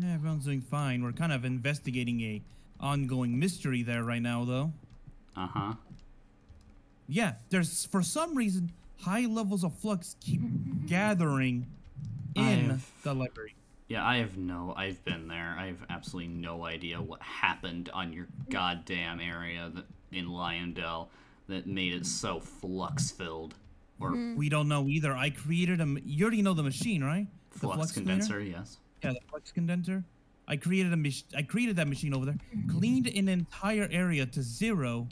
Yeah, everyone's doing fine. We're kind of investigating a ongoing mystery there right now, though. Uh huh. Yeah, there's for some reason high levels of flux keep gathering in I've- the library. Yeah, I have no. I've been there. I have absolutely no idea what happened on your goddamn area that, in Lyondell that made it so flux filled, or mm-hmm. We don't know either. I created a. m- You already know the machine, right? The flux, cleaner? condenser. Yes. Yeah, the flux condenser. I created a mach- I created that machine over there, mm-hmm. cleaned an entire area to zero,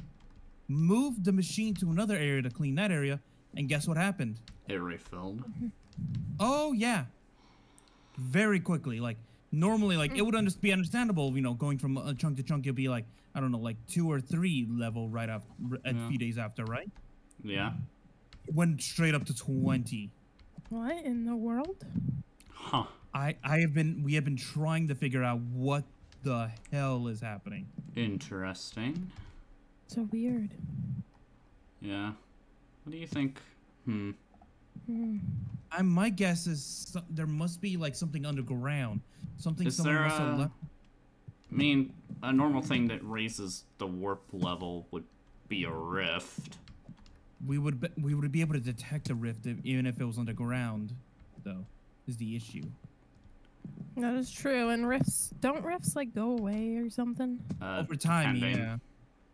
moved the machine to another area to clean that area, and guess what happened? It refilled. Mm-hmm. Oh yeah, very quickly. Like normally, like it would under- be understandable, you know, going from a chunk to chunk, it'd be like I don't know, like two or three level right after a Yeah. few days after, right? Yeah. It went straight up to twenty. What in the world? Huh. I I have been we have been trying to figure out what the hell is happening. Interesting. So weird. Yeah. What do you think? Hmm. Hmm. I my guess is so, there must be like something underground, something Is there must a- left. I mean, a normal thing that raises the warp level would be a rift. We would be, we would be able to detect a rift if, even if it was underground, though. Is the issue? That is true. And rifts don't rifts like go away or something? Uh, Over time, depending. yeah.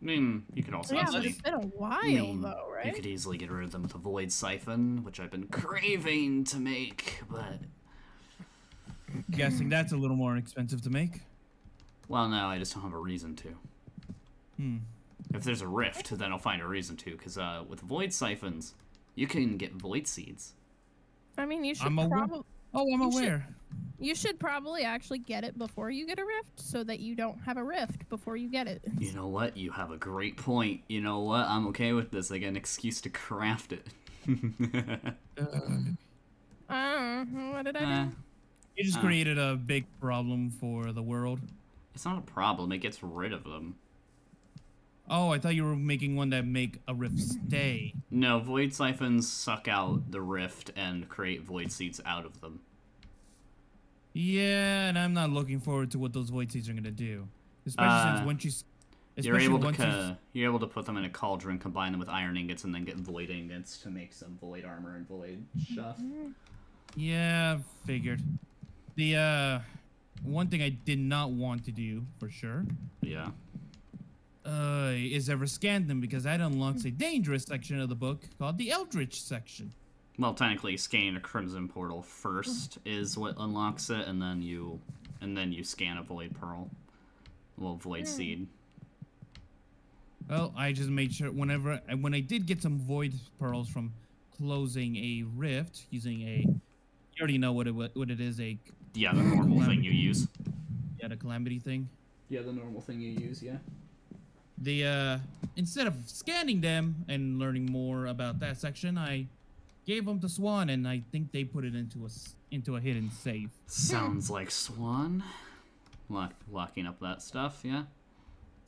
I mean, you could also yeah, but it's been a while I mean, though, you could easily get rid of them with a void siphon, which I've been craving to make, but Guessing that's a little more expensive to make. well, no, I just don't have a reason to. Hmm. If there's a rift, then I'll find a reason to, because uh, with void siphons, you can get void seeds. I mean, you should I'm aware. probably Oh, I'm You should- aware. you should probably actually get it before you get a rift, so that you don't have a rift before you get it. You know what? You have a great point. You know what? I'm okay with this. I get an excuse to craft it. [LAUGHS] Uh, what did I Uh, do? You just Uh. created a big problem for the world. it's not a problem. It gets rid of them. Oh, I thought you were making one that make a rift stay. No, void siphons suck out the rift and create void seeds out of them. Yeah, and I'm not looking forward to what those void seeds are gonna do, especially Uh, since once you, s- You're especially able to you... you're able to put them in a cauldron, combine them with iron ingots, and then get void ingots to make some void armor and void stuff. Yeah, figured. The uh, one thing I did not want to do for sure Yeah. Uh, is ever scanned them because that unlocks a dangerous section of the book called the Eldritch section. Well, technically, scanning a crimson portal first is what unlocks it, and then you, and then you scan a void pearl, well, void seed. Well, I just made sure whenever I- when I did get some void pearls from closing a rift using a, you already know what it what it is a Yeah, the normal thing you use. yeah the calamity thing. Yeah, the normal thing you use. Yeah. The uh, instead of scanning them and learning more about that section, I gave them to Swan, and I think they put it into a s- into a hidden safe. Sounds like Swan. Lock, locking up that stuff. Yeah.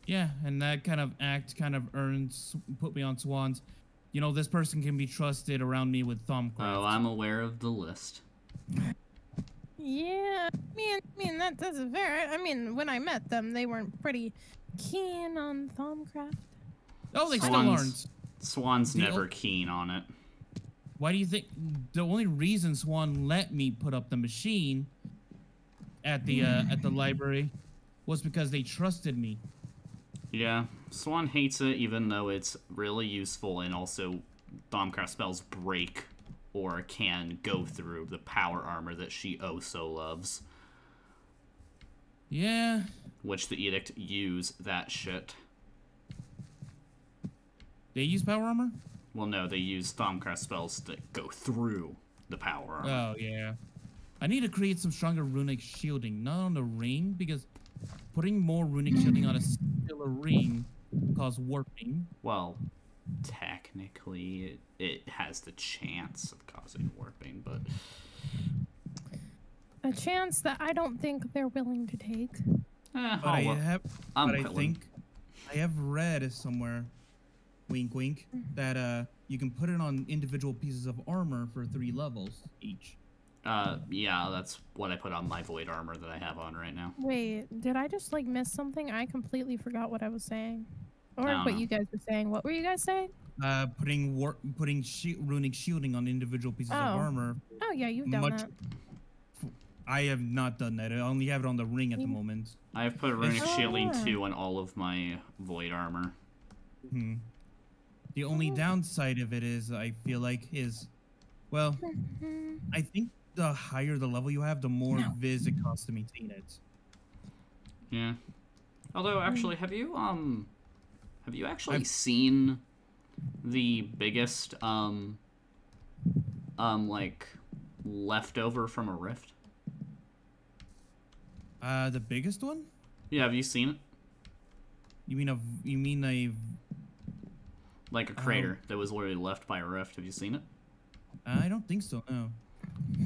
Yeah, and that kind of act kind of earns put me on Swan's. You know, this person can be trusted around me with Thaumcraft. Oh, I'm aware of the list. Yeah, I mean, I mean that that's fair. I mean, when I met them, they weren't pretty keen on Thaumcraft. oh, they still Swans. aren't. Swan's The never keen on it. Why do you think the only reason Swan let me put up the machine at the uh, at the library was because they trusted me. Yeah, Swan hates it even though it's really useful and also Thaumcraft spells break or can go through the power armor that she oh so loves. Yeah, Which the Edict use that shit. they use power armor. Well, no, they use Thaumcraft spells that go through the power armor. Oh yeah, I need to create some stronger runic shielding, not on the ring because putting more runic shielding on a singular ring will cause warping. Well, technically, it, it has the chance of causing warping, but A chance that I don't think they're willing to take. Eh, But I oh, well, have, I'm but I think I have read somewhere, wink wink, that uh you can put it on individual pieces of armor for three levels each. Uh, yeah, that's what I put on my void armor that I have on right now. Wait, did I just like miss something? I completely forgot what I was saying, or what know. you guys were saying. What were you guys saying? Uh, putting war- putting shi runic shielding on individual pieces Oh. of armor. Oh yeah, you've done Much- that. I have not done that. I only have it on the ring at the moment. I've put runic Oh, shielding yeah. 2 on all of my void armor. Hmm. The only Oh. downside of it is I feel like is, well, Mhm. I think the higher the level you have, the more No. vis it costs to maintain it. Yeah. Although, actually, have you, um, have you actually I've- seen the biggest, um, um, like, leftover from a rift? Uh, the biggest one? Yeah, have you seen it? You mean a You mean a? Like a Um, crater that was literally left by a rift. Have you seen it? I don't think so. No.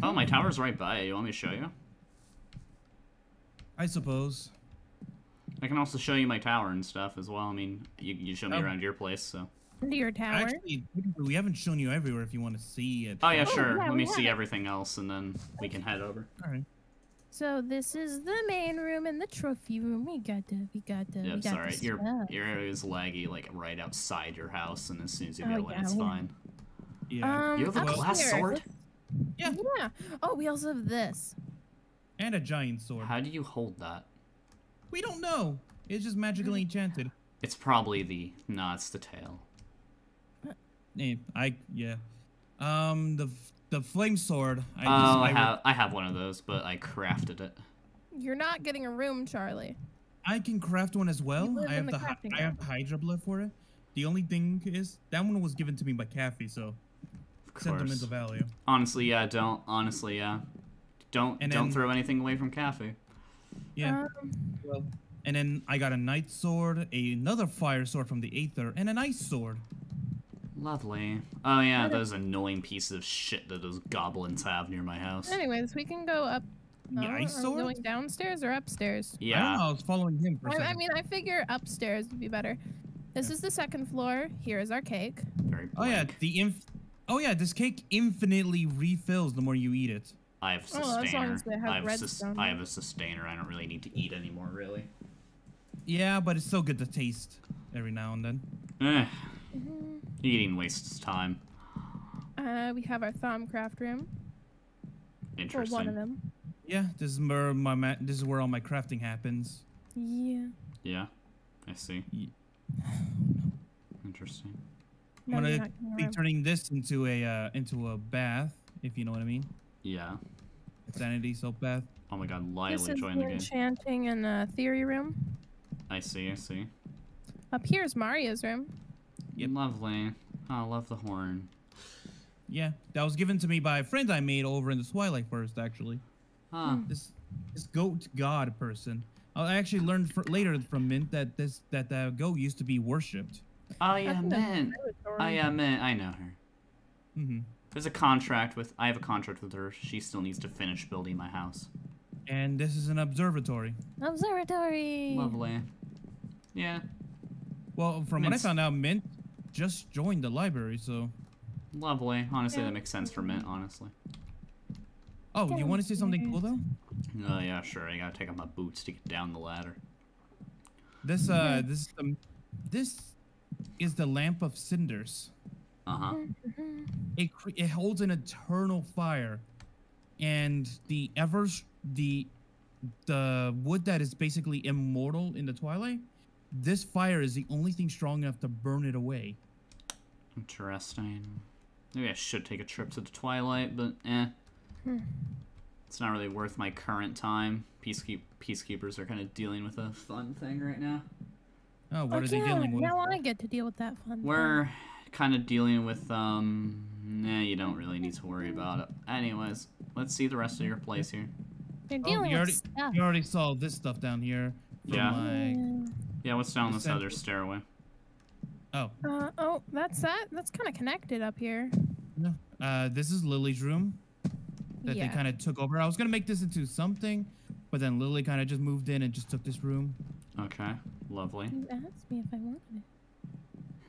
Oh, my tower's right by it. You want me to show you? I suppose. I can also show you my tower and stuff as well. I mean, you, you show me Oh. around your place, so. Into your tower. Actually, we haven't shown you everywhere. If you want to see it. Oh, yeah, Oh, sure. yeah, Let we me have see everything else, and then we can head over. All right. So this is the main room and the trophy room. We got the, we got the, we Yep, got sorry. the Your stuff. your area is laggy, like right outside your house, and as soon as you Oh, go in, yeah, it's we- fine. Yeah. Um, You have a glass upstairs, sword? let's- Yeah. Yeah. Oh, we also have this. and a giant sword. How do you hold that? We don't know. It's just magically enchanted. It's probably the no, it's the tail. Eh, I yeah. Um, the f- the flame sword. I oh, I, I, have I have one of those, but I crafted it. You're not getting a room, Charlie. I can craft one as well. I have the the, I have Hydra blood for it. The only thing is that one was given to me by Kathy, so Of course. sentimental value. Honestly, yeah. Don't honestly, yeah. Don't And don't then- throw anything away from Kathy. Yeah. Um, well, and then I got a knight sword, a, another fire sword from the Aether, and an ice sword. Lovely. Oh yeah, those annoying pieces of shit that those goblins have near my house. anyways, we can go up. The no, ice are we going downstairs or upstairs? I don't Yeah. know. I was following him for a I, I second. mean, I figure upstairs would be better. This is the second floor. Here is our cake. Very oh yeah, the inf. Oh yeah, this cake infinitely refills the more you eat it. I have Oh, as long sustainer. as they have I have sus- redstone, I have a sustainer. I don't really need to eat anymore, really. Yeah, but it's still good to taste every now and then. Eh. Eh, Mhm. eating wastes time. Uh, we have our Thaumcraft room. Or Interesting. one of them. Yeah, this is where my ma- this is where all my crafting happens. Yeah. Yeah, I see. Ye- [SIGHS] Interesting. No, I'm you're gonna be remember. turning this into a uh, into a bath, if you know what I mean. Yeah. Sanity soap bath. Oh my god, This Lila is joined the the game. enchanting and uh, theory room. I see, I see. Up here is Mario's room. Yep. Lovely. Oh, I love the horn. Yeah, that was given to me by a friend I made over in the Twilight Forest, actually. Huh. Hmm. This this goat god person. I actually learned for, later from Mint that this that the goat used to be worshipped. Oh yeah, think that's man. Story. Oh yeah, man. I know her. hmm There's a contract with. I have a contract with her. She still needs to finish building my house. And this is an observatory. Observatory. Lovely. Yeah. Well, from what I found out, Mint just joined the library, so. Lovely. Honestly, that makes sense for Mint. Honestly. Oh, you want to see something cool though? Oh yeah, sure. I gotta take off my boots to get down the ladder. This uh, this um, this is the lamp of cinders. Uh huh. Mhm. It it holds an eternal fire, and the ever the the wood that is basically immortal in the twilight. This fire is the only thing strong enough to burn it away. Interesting. Maybe I should take a trip to the Twilight, but eh. Hmm. It's not really worth my current time. Peacekeep peacekeepers are kind of dealing with a fun thing right now. Oh, what Oh, are they dealing with? Now I get to deal with that fun. We're kind of dealing with um. Nah, you don't really need to worry about it. Anyways, let's see the rest of your place here. They're Oh, you with already stuff. you already saw this stuff down here. From Yeah. My, Yeah. Yeah, what's down this other stairway? Oh, Uh, oh, that's that. That's kind of connected up here. no. Uh, this is Lily's room that yeah. they kind of took over. I was gonna make this into something, but then Lily kind of just moved in and just took this room. Okay, lovely. You asked me if I wanted it.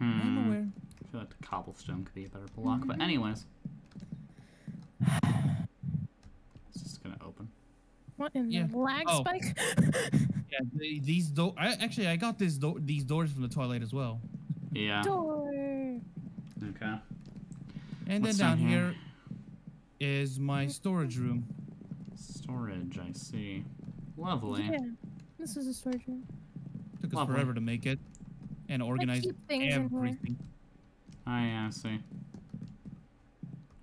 I'm Hmm. aware. I feel like the cobblestone could be a better block, Mm-hmm. but anyways. [SIGHS] It's just gonna open. What in Yeah. the lag Oh. spike? [LAUGHS] Yeah, the- these door. I actually I got this door. These doors from the Twilight as well. Yeah. Door. Okay. And What's then down down here? here is my storage room. Storage, I see. Lovely. Yeah. This is a storage room. Took us Lovely. forever to make it and organize keep things in here. everything. Oh yeah, I see.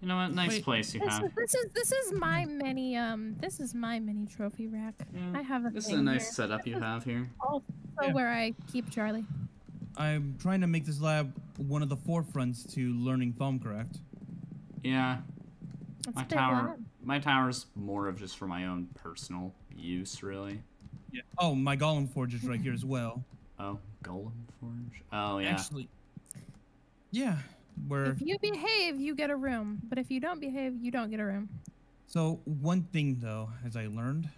You know what? Nice Wait. place you This have. is, this is this is my mini um this is my mini trophy rack. Yeah. I have a This is a nice here. setup you have here. Also Yeah. where I keep Charlie. I'm trying to make this lab one of the forefronts to learning Thaumcraft. Yeah, It's my a big tower. lab. My tower's more of just for my own personal use, really. Yeah. Oh, my Golem Forge is right here as well. [LAUGHS] Oh, Golem Forge. Oh yeah. Actually, yeah. Where If you behave, you get a room. But if you don't behave, you don't get a room. so one thing though, as I learned,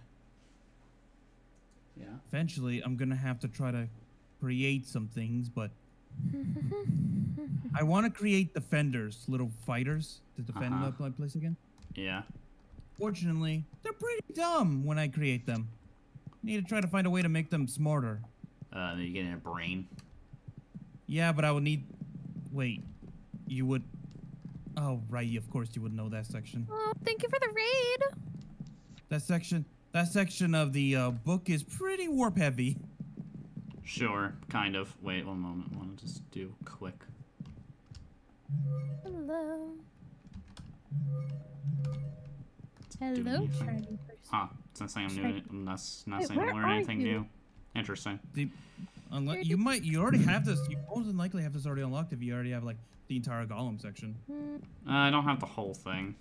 Yeah. eventually I'm gonna have to try to create some things, but [LAUGHS] I want to create defenders, little fighters to defend Uh-huh. my place again. Yeah. Fortunately, they're pretty dumb when I create them. Need to try to find a way to make them smarter. Uh, you get a brain. Yeah, but I would need. Wait, you would. Oh right, of course you would know that section. oh, thank you for the raid. That section. That section of the uh, book is pretty warp heavy. [LAUGHS] Sure, kind of. Wait one moment. I want to just do quick. Hello. Hello, anything. Charlie. person. Huh? It's not saying I'm Sorry. doing. I'm not, not Wait, saying I'm where learning anything you? new. Interesting. The, unless you might, you already have this. You more than likely have this already unlocked if you already have like the entire golem section. Hmm, Uh, I don't have the whole thing.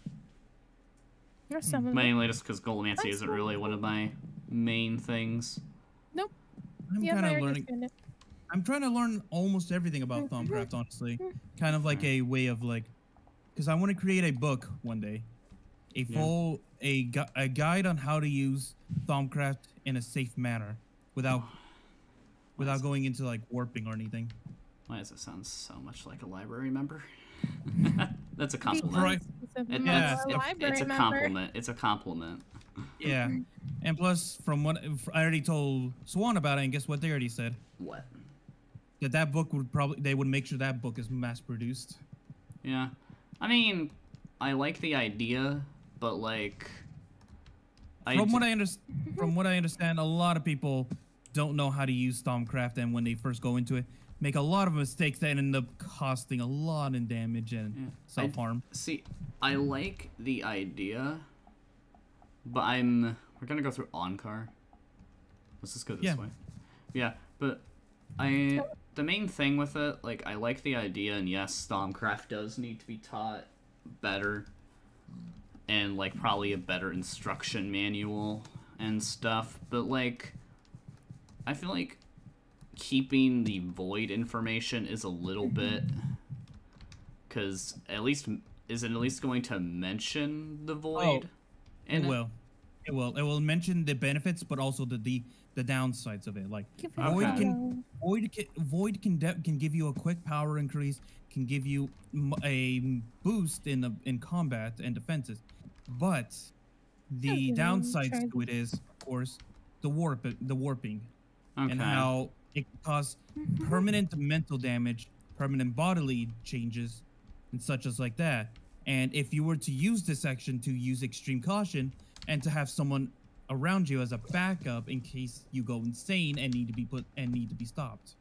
There's some of. Mainly just because Golemancy That's isn't really one of my main things. I'm Yeah, kind of learning. scanned it. I'm trying to learn almost everything about Thaumcraft, honestly. Kind of like a way of like, because I want to create a book one day, a Yeah. full a gu- a guide on how to use Thaumcraft in a safe manner, without [SIGHS] without Nice. going into like warping or anything. Why does it sound so much like a library member? [LAUGHS] That's a compliment. Right. he's a It- Yeah, it's- the it's, it's a compliment. It's a compliment. Yeah, and plus, from what I already told Swan about it, and guess what they already said What? that that book would probably they would make sure that book is mass produced. Yeah. I mean, I like the idea, but like. I From d- what I understand, from what I understand, a lot of people don't know how to use Thaumcraft, and when they first go into it, make a lot of mistakes that end up costing a lot in damage and Yeah. Self harm. See, I like the idea, but I'm. We're gonna go through Onkar. Let's just go this Yeah. way. Yeah, but I. The main thing with it, like, I like the idea, and yes, Thaumcraft does need to be taught better, and like probably a better instruction manual and stuff. But like, I feel like keeping the void information is a little mm-hmm. bit because at least is it at least going to mention the void? Oh. In It uh, will, it will, it will mention the benefits, but also the the, the downsides of it. Like Give Void Okay. can Void can Void can de- can give you a quick power increase, can give you a boost in the in combat and defenses, but the Okay, downsides to it is, of course, the warp the warping Okay. and how it can cause permanent mental damage, permanent bodily changes, and such as like that. And if you were to use this action to use extreme caution and to have someone around you as a backup in case you go insane and need to be put and need to be stopped.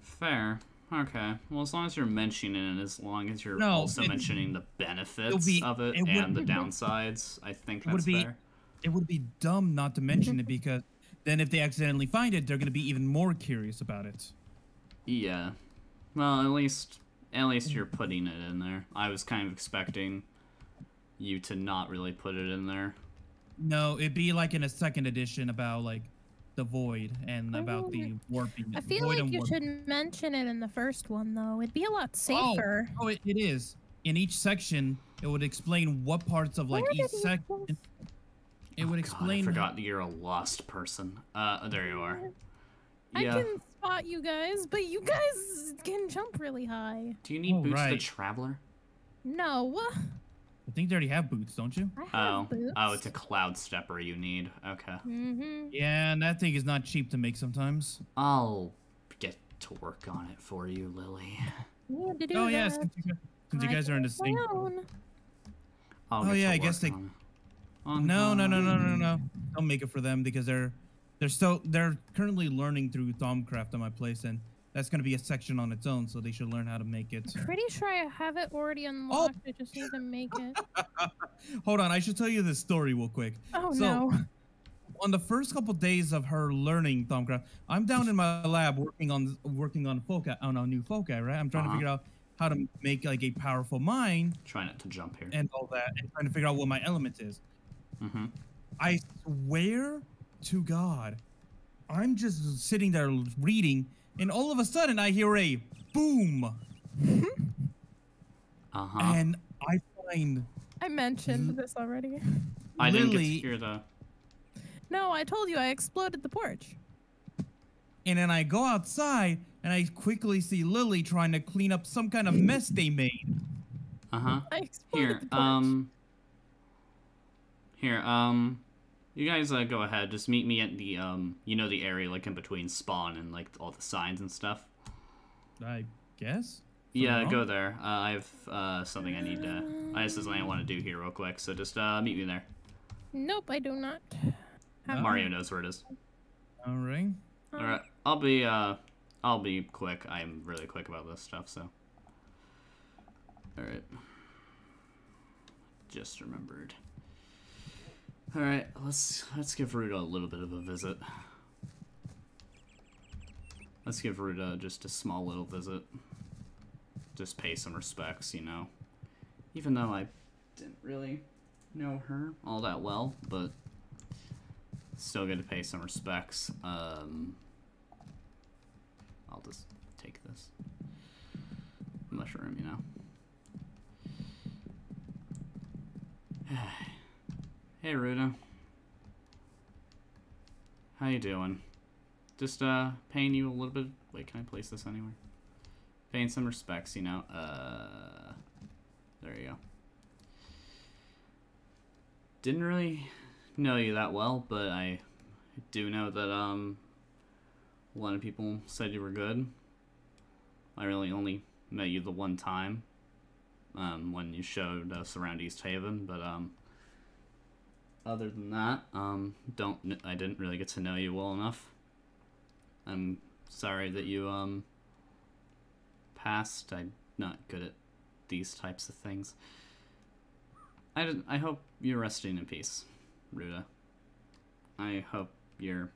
Fair. Okay. Well, as long as you're mentioning it, as long as you're No, also it- mentioning the benefits be- of it, it would- and the downsides, I think It would that's be- fair. It would be dumb not to mention it because then if they accidentally find it, they're going to be even more curious about it. Yeah. Well, at least at least you're putting it in there. I was kind of expecting you to not really put it in there. No, it'd be like in a second edition about like the void and about the Oh, warping. I feel void like you warp- should mention it in the first one, though. It'd be a lot safer. Oh, it, it is. In each section, it would explain what parts of like Where each did section. go? It would Oh, explain. God, I forgot that you're a lost person. Uh, there you are. I Yeah. can spot you guys, but you guys can jump really high. Do you need Oh, Boots the right. Traveler? No, I think they already have boots, don't you? I have Oh, boots. oh, it's a Cloud Stepper you need. Okay. Mm-hmm. Yeah, and that thing is not cheap to make sometimes. I'll get to work on it for you, Lily. You had to do Oh that. yeah, since you guys, since you guys are in the same. I'll Oh, yeah, I guess they- on it. No, no, no, no, no, no. Don't make it for them because they're they're still they're currently learning through Thaumcraft on my place, and that's gonna be a section on its own. So they should learn how to make it. Pretty sure I have it already unlocked. I just need to make it. [LAUGHS] Hold on, I should tell you this story real quick. Oh So, no. [LAUGHS] on the first couple days of her learning Thaumcraft, I'm down in my lab working on working on foci on a new foci, right? I'm trying Uh-huh. to figure out how to make like a powerful mine Try not to jump here. and all that, and trying to figure out what my element is. Mm-hmm. I swear to God, I'm just sitting there reading, and all of a sudden I hear a boom, [LAUGHS] Uh-huh. and I find I mentioned this already. I didn't get to Lily- hear the... No, I told you I exploded the porch. and then I go outside and I quickly see Lily trying to clean up some kind of mess they made. Uh-huh. I exploded Here, the porch. um... Here, um... You guys uh, go ahead. Just meet me at the, um... You know the area, like, in between spawn and, like, all the signs and stuff? I guess. Yeah, go there. Uh, I have, uh, something I need to... I just have something I want to do here real quick, so just, uh, meet me there. Nope, I do not. Have. Mario knows where it is. All right. um, Alright, I'll be, uh... I'll be quick. I'm really quick about this stuff, so... Alright. Just remembered. Alright, let's let's give Ruta a little bit of a visit. Let's give Ruta just a small little visit. Just pay some respects, you know. Even though I didn't really know her all that well, but still good to pay some respects. Um, I'll just take this mushroom, you know. [SIGHS] hey, Ruda. How you doing? Just uh, paying you a little bit. Wait, can I place this anywhere? Paying some respects, you know. Uh, There you go. Didn't really know you that well, but I do know that um a lot of people said you were good. I really only met you the one time um, when you showed us around East Haven, but um, other than that, um, don't I didn't really get to know you well enough. I'm sorry that you um passed. I'm not good at these types of things. I did, I hope you're resting in peace, Ruda. I hope you're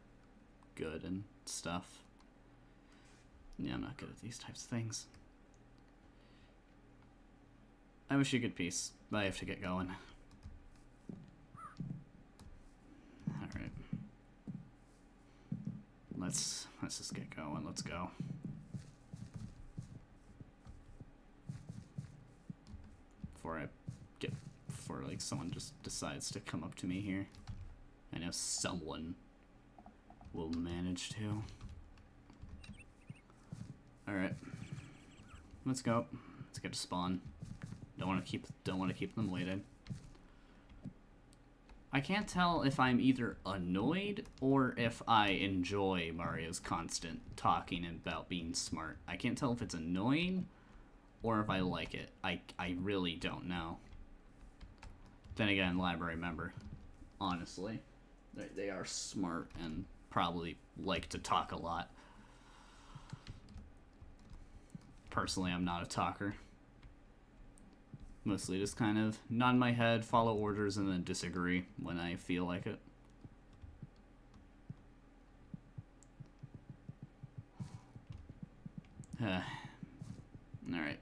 good and stuff. Yeah, I'm not good at these types of things. I wish you good peace. I have to get going. Alright. Let's let's just get going. Let's go. Before I get before like someone just decides to come up to me here. I know someone will manage to. Alright. Let's go. Let's get to spawn. Don't want to keep don't want to keep them waiting. I can't tell if I'm either annoyed or if I enjoy Mario's constant talking about being smart. I can't tell if it's annoying or if I like it. I, I really don't know. Then again, library member. Honestly. They, they are smart and probably like to talk a lot. Personally, I'm not a talker. Mostly just kind of nod my head, follow orders, and then disagree when I feel like it. [SIGHS] Uh, Alright.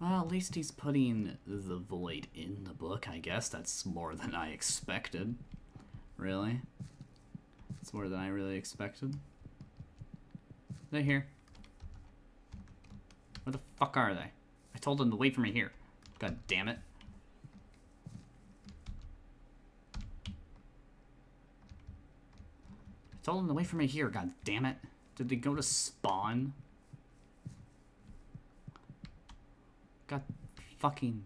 Well, at least he's putting the void in the book, I guess. That's more than I expected. Really? It's more than I really expected. They're here. Where the fuck are they? I told him to wait for me here. God damn it. I told them to wait for me here, god damn it. Did they go to spawn? God fucking...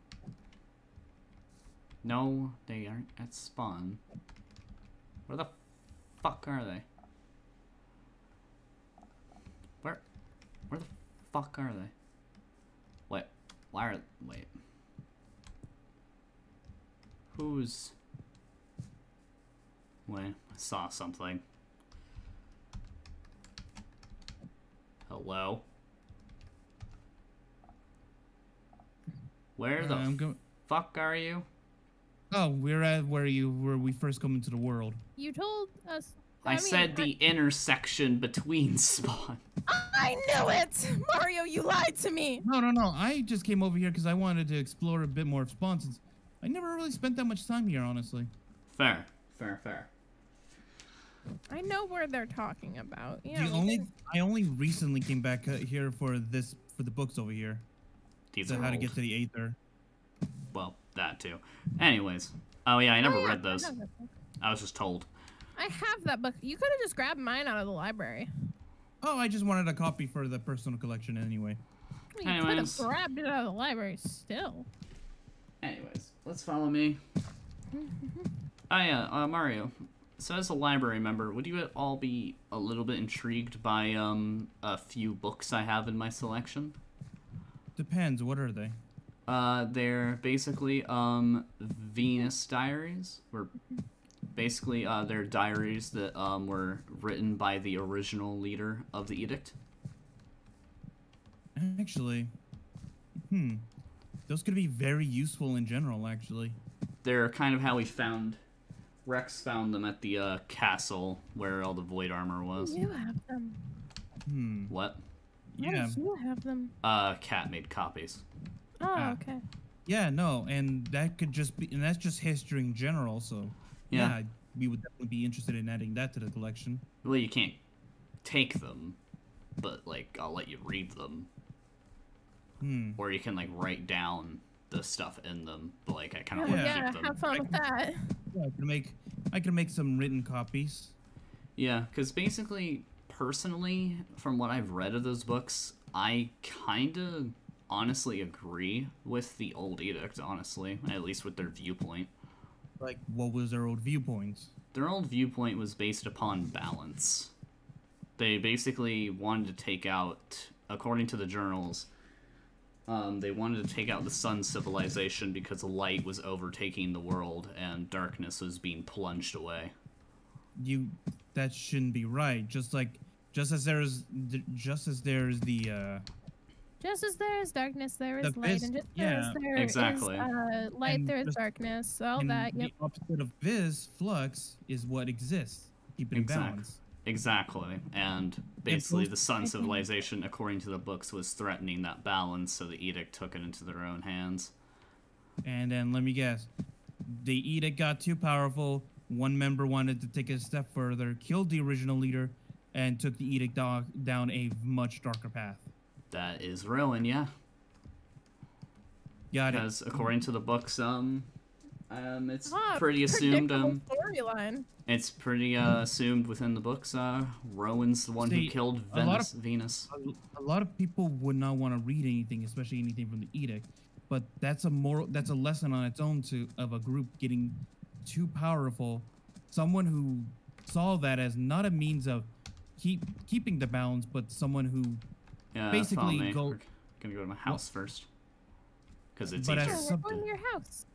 No, they aren't at spawn. Where the fuck are they? Where... Where the fuck are they? Wait, why are... Wait. Who's... Wait, I saw something. Hello? Where the Uh, I'm fuck are you? oh, we're at where you where we first come into the world. You told us. I, mean, said the intersection between [LAUGHS] spawn. I knew it, Mario. You lied to me. No, no, no. I just came over here because I wanted to explore a bit more of Spawn I never really spent that much time here, honestly. Fair. Fair, fair. I know where they're talking about. Yeah. the only can- I only recently came back uh, here for this for the books over here. These So are how to get to the Aether. Well, that too. Anyways. Oh yeah, I never Oh, yeah, read those. know that book. I was just told. I have that book. You could have just grabbed mine out of the library. Oh, I just wanted a copy for the personal collection anyway. Well, you could have grabbed it out of the library still. Anyways, let's follow me. Oh yeah, uh, Mario. So as a library member, would you all be a little bit intrigued by um a few books I have in my selection? Depends. What are they? Uh, they're basically um Venus diaries. Were basically uh they're diaries that um were written by the original leader of the edict. Actually, hmm, those could be very useful in general. Actually, They're kind of how we found. Rex found them at the uh, castle where all the void armor was. You have them. hmm, What? Yeah, you have them? Uh, Cat made copies. Oh, Ah. okay. yeah, no, and that could just be, and that's just history in general. So, Yeah. yeah, we would definitely be interested in adding that to the collection. Well, you can't take them, but like I'll let you read them, Hmm. or you can like write down the stuff in them. But like I kind of Oh, want to yeah, keep them. have fun with that. Yeah, I can make, I can make some written copies. Yeah, because basically, personally, from what I've read of those books, I kind of honestly agree with the old edict, honestly, at least with their viewpoint. Like, what was their old viewpoints? Their old viewpoint was based upon balance. They basically wanted to take out, according to the journals, um, they wanted to take out the sun civilization because light was overtaking the world and darkness was being plunged away. You, that shouldn't be right. Just like, just as there's, just as there's the, uh, Just as there is darkness, there is The light, vis- and just yeah, as there is exactly. uh, light, And there is darkness. All and that. the opposite of Vis, flux, is what exists. Keep it in balance. Exactly. And basically, the sun [LAUGHS] civilization, according to the books, was threatening that balance, so the edict took it into their own hands. And then let me guess, the edict got too powerful. One member wanted to take it a step further, killed the original leader, and took the edict do- down a much darker path. That is Rowan, yeah. Got it. Because according to the books, um, um, it's Ah, pretty assumed, um, storyline. it's pretty uh, assumed within the books, uh, Rowan's the one who See, killed a lot Venus. Venus. a, a lot of people would not want to read anything, especially anything from the edict. But that's a moral. That's a lesson on its own to of a group getting too powerful. Someone who saw that as not a means of keep keeping the balance, but someone who Yeah, basically follow me. go- We're gonna go to my house first. Because it's But easier. as Sure, we're going to your house.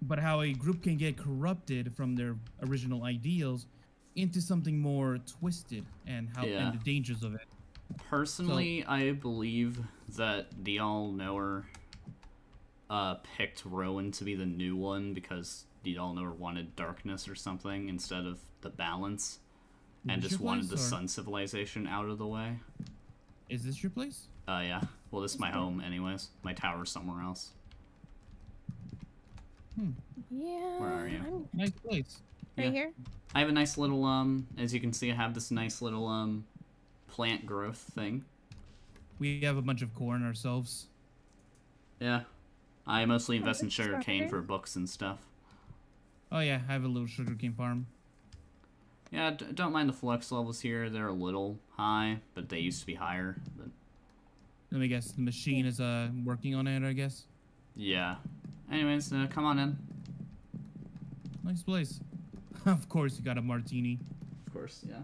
but how a group can get corrupted from their original ideals into something more twisted and how Yeah. and the dangers of it. Personally, I believe that the All Knower uh, picked Rowan to be the new one because the All Knower wanted darkness or something instead of the balance, and just wanted place, the or- sun civilization out of the way. Is this your place? Uh, yeah. Well, this is my home, anyways. My tower's somewhere else. Hmm. Yeah. Where are you? I'm Nice place. right Yeah. here. I have a nice little um. As you can see, I have this nice little um, plant growth thing. We have a bunch of corn ourselves. Yeah. I mostly invest in that's sugar cane for books and stuff. Oh yeah, I have a little sugarcane farm. Yeah, d- don't mind the flux levels here. They're a little high, but they used to be higher. But Let me guess, the machine is uh working on it. I guess. yeah. Anyways, uh, come on in. Nice place. [LAUGHS] of course, you got a martini. Of course, yeah.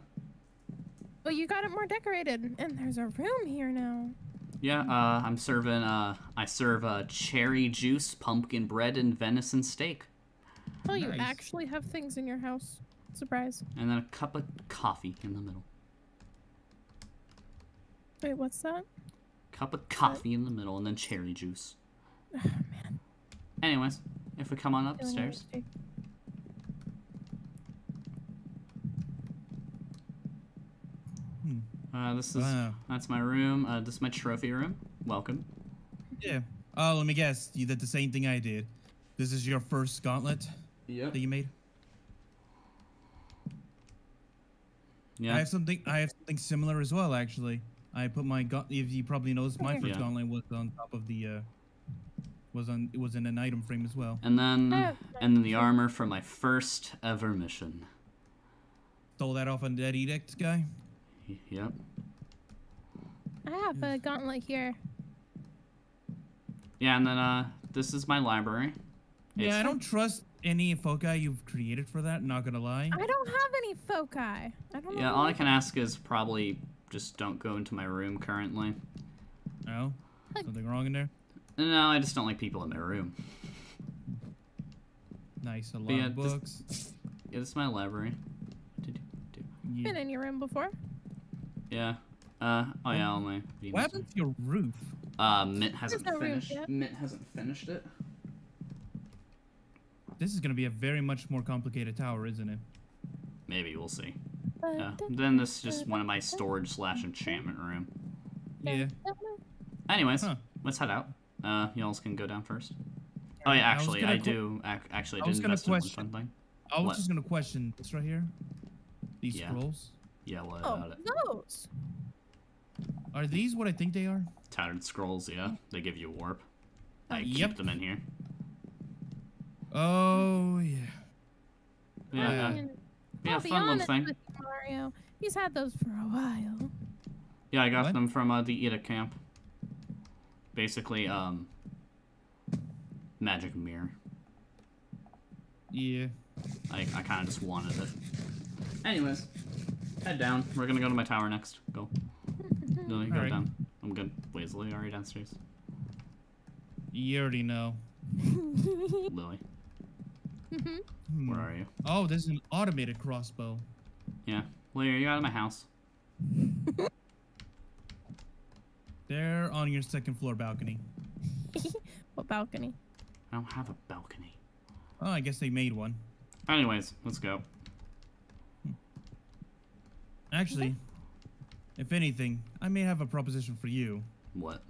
Well, you got it more decorated, and there's a room here now. Yeah, uh, I'm serving, uh, I serve, uh, cherry juice, pumpkin bread, and venison steak. Oh, you Nice. actually have things in your house. Surprise. And then a cup of coffee in the middle. Wait, what's that? Cup of coffee in the middle, and then cherry juice. [SIGHS] Oh, man. Anyways, if we come on feeling upstairs. thirsty. Uh, this is, Wow. that's my room. Uh, this is my trophy room. Welcome. Yeah. Oh, let me guess. You did the same thing I did. This is your first gauntlet Yep. that you made. Yeah. I have something. I have something similar as well. Actually, I put my gaunt. If you probably noticed, my first Yeah. gauntlet was on top of the. uh Was on. It was in an item frame as well. And then, I have and then the armor for my first ever mission. Stole that off on Dead Edict guy. Y- Yep. I have a gauntlet here. Yeah, and then uh, this is my library. Yeah, It's- I don't trust any foci you've created for that. Not gonna lie. I don't have any foci. I don't know. Yeah, all I can ask is probably just don't go into my room currently. No. Like- Something wrong in there. No, I just don't like people in my room. Nice. A lot yeah, of this- books. Yeah, this is my library. Do-do-do. Yeah. Been in your room before? Yeah. Uh, oh yeah, all my. What happened to your roof? Uh, Mint hasn't finished. yet. Mint hasn't finished it. This is gonna be a very much more complicated tower, isn't it? Maybe we'll see. Yeah. Then this is just one of my storage slash enchantment room. Yeah. Anyways, Huh. let's head out. Uh, y'all can go down first. Oh yeah, actually, gonna I, do. ac- Actually, I I did was gonna in one question- fun thing. I was What? just gonna question this right here. These Yeah. scrolls. Yeah, what Oh, about it? those. Are these what I think they are? Tattered scrolls. Yeah, they give you warp. I Yep. keep them in here. Oh yeah. Yeah. Yeah. I mean, Yeah, I'll be fun little honest thing. with Mario. He's had those for a while. Yeah, I got What? them from uh, the Eda camp. Basically, um, magic mirror. Yeah. I, I kind of just wanted it. Anyways, head down. We're gonna go to my tower next. Go. [LAUGHS] No, you go Alright. down. I'm good. Wait, is Lily already downstairs? You already know. Lily, Hmm. where are you? Oh, there's an automated crossbow. Yeah. Lily, are you out of my house? [LAUGHS] They're on your second floor balcony. [LAUGHS] what balcony? I don't have a balcony. Oh, I guess they made one. Anyways, let's go. Actually, if anything, I may have a proposition for you. What?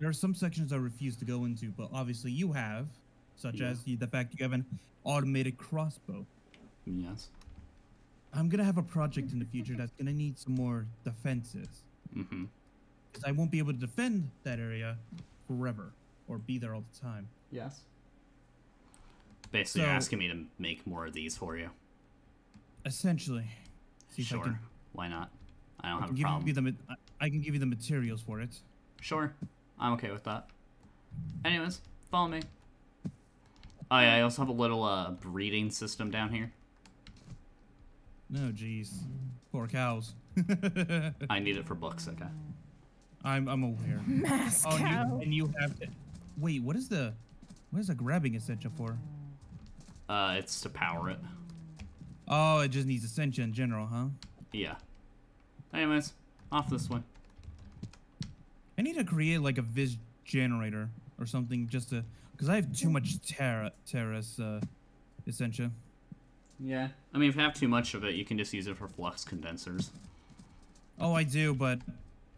There are some sections I refuse to go into, but obviously you have, such Yeah. as the, the fact you have an automated crossbow. Yes. I'm gonna have a project in the future that's gonna need some more defenses. Mm-hmm. Because I won't be able to defend that area forever or be there all the time. Yes. Basically, you're asking me to make more of these for you. Essentially. See if Sure. I can, Why not? I don't I have can a give problem. you the I- I can give you the materials for it. Sure. I'm okay with that. Anyways, follow me. Oh yeah, I also have a little uh breeding system down here. No, jeez. Poor cows. [LAUGHS] I need it for books, okay. I'm I'm aware. Mass Oh, and cow. you, and you have. Wait, what is the? What is the grabbing essential for? Uh it's to power it. Oh, it just needs ascension in general, huh? Yeah. Anyways, off this one. I need to create like a vis generator or something just to, because I have too much terra Terra's uh, essentia. Yeah. I mean if you have too much of it, you can just use it for flux condensers. Oh, I do, but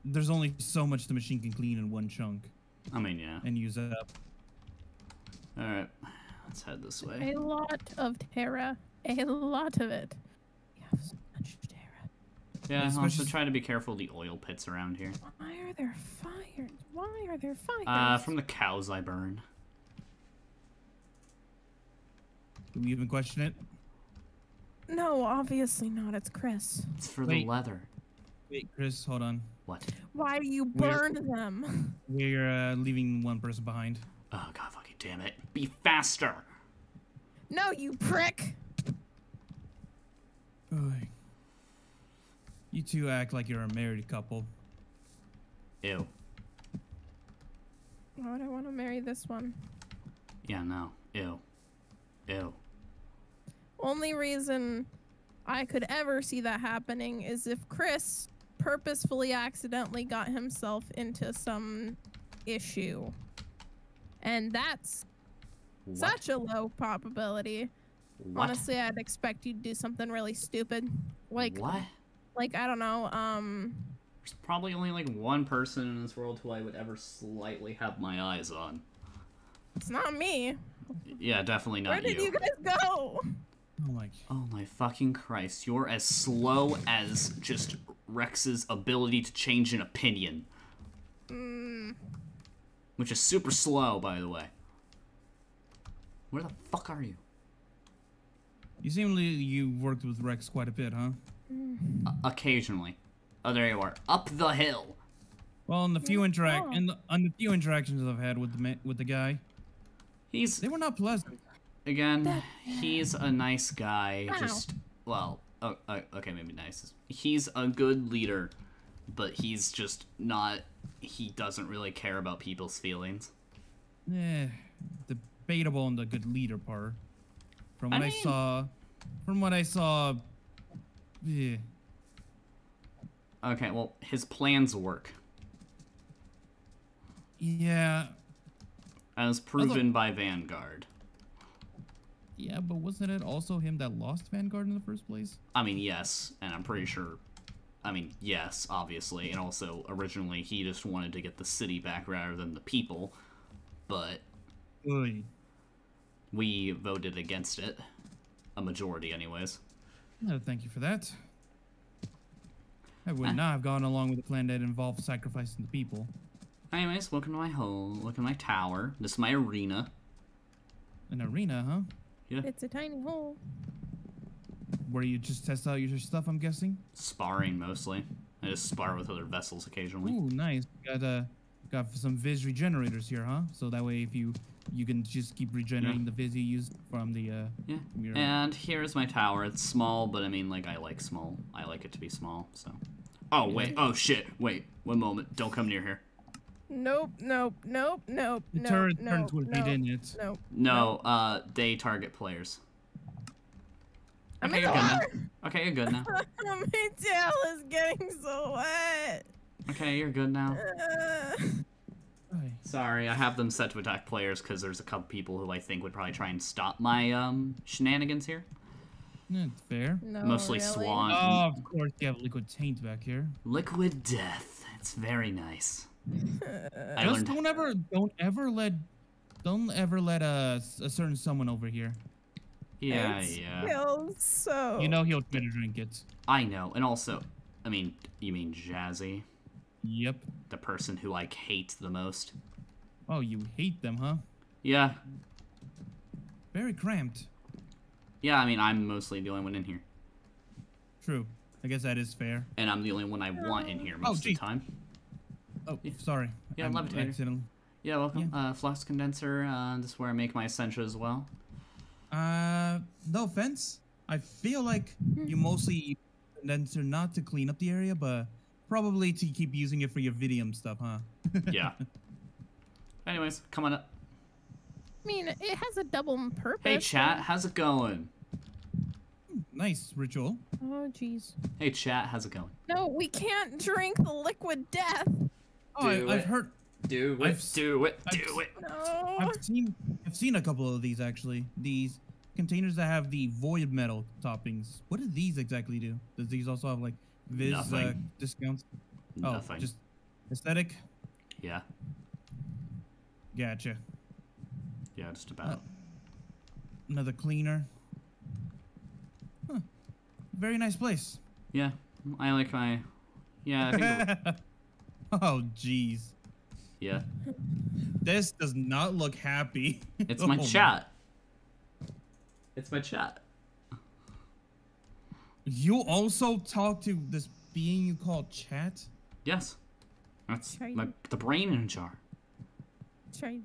there's only so much the machine can clean in one chunk I mean yeah. and use it up. Alright. Let's head this way. A lot of Terra. A lot of it. We have so much Terra. Yeah, Especially also s- try to be careful of the oil pits around here. Why are there fires? Why are there fires? Uh from the cows I burn. Do we even question it? No, obviously not. It's Chris. It's for Wait. the leather. Wait, Chris, hold on. What? Why do you We're- burn them? We're uh, leaving one person behind. Oh god fucking damn it. Be faster! No, you prick! Oy. You two act like you're a married couple. Ew. Why would I want to marry this one? Yeah, no. Ew. Ew. Only reason I could ever see that happening is if Chris purposefully accidentally got himself into some issue. And that's What? such a low probability. what? Honestly, I'd expect you to do something really stupid. Like what? like I don't know, um There's probably only like one person in this world who I would ever slightly have my eyes on. it's not me. Yeah, definitely not Where did you. guys go? Oh my. Oh my fucking Christ. You're as slow as just Rex's ability to change an opinion. Mm, Which is super slow, by the way. Where the fuck are you? You seem like you worked with Rex quite a bit, huh? Uh, occasionally. Oh, there you are. Up the hill. Well, in the few interact Oh. in the, on the few interactions I've had with the with the guy, He's they were not pleasant. Again. He's a nice guy. Wow. Just well, oh, oh, okay, maybe nice. He's a good leader, but he's just not. He doesn't really care about people's feelings. Eh, debatable on the good leader part. From what I, mean- saw, from what I saw, yeah, Okay, well, his plans work, yeah, as proven by Vanguard. Yeah. But wasn't it also him that lost Vanguard in the first place? I mean, yes, and I'm pretty sure. I mean, yes, obviously, and also originally he just wanted to get the city back rather than the people, but Oy. we voted against it. A majority, anyways. No, thank you for that. I would Ah. not have gone along with a plan that involved sacrificing the people. Anyways, welcome to my home. Look at my tower. This is my arena. An arena, huh? It's a tiny hole. Where you just test out your stuff, I'm guessing. Sparring mostly. I just spar with other vessels occasionally. Ooh, nice. Got uh, got some Vis regenerators here, huh? So that way, if you you can just keep regenerating the Vis you use from the uh. Yeah. from your- And here's my tower. It's small, but I mean, like, I like small. I like it to be small, so. Oh, wait. Oh, shit. Wait. One moment. Don't come near here. Nope, nope, nope, nope, The nope, turret nope, turns would nope, be in it. nope. No, uh, they target players. I'm Okay, you're good now. Okay, you're good now. My tail is getting so wet. Okay, you're good now. Uh, Sorry, I have them set to attack players because there's a couple people who I think would probably try and stop my um shenanigans here. Yeah, it's fair. no, Mostly really. swan. Oh, of course, you have liquid taint back here. Liquid death. It's very nice. I Just learned. don't ever, don't ever let, don't ever let a, s- a certain someone over here. Yeah, It yeah. feels so. You know he'll try to drink it. I know, and also, I mean, you mean Jazzy, Yep. the person who I hate the most. Oh, you hate them, huh? Yeah, Very cramped. yeah. I mean, I'm mostly the only one in here, True. I guess that is fair. and I'm the only one I want in here oh, most of the time. Oh, sorry. Yeah, I'm levitator. accidentally- Yeah, welcome. Uh, flux condenser. Uh, this is where I make my Essentia as well. Uh, no offense. I feel like you mostly use condenser not to clean up the area, but probably to keep using it for your Vitium stuff, huh? [LAUGHS] Yeah. Anyways, come on up. I mean, it has a double purpose. Hey, chat. How's it going? nice ritual. Oh, jeez. Hey, chat. How's it going? No, we can't drink the liquid death. Oh, I, Do I've it. heard. Do it, I've- Do it. I've- Do it. No. I've seen. I've seen a couple of these actually. These containers that have the void metal toppings. What do these exactly do? Does these also have like Vis uh, Nothing. discounts? Oh, Nothing. just aesthetic. Yeah. Gotcha. Yeah, just about. Another cleaner. Huh. Very nice place. Yeah. I like my. Yeah. I think. [LAUGHS] the- [LAUGHS] oh, jeez. yeah. This does not look happy. [LAUGHS] It's my Oh, chat. It's my chat. You also talk to this being you call chat? Yes. That's Try- my the brain in a jar. Try.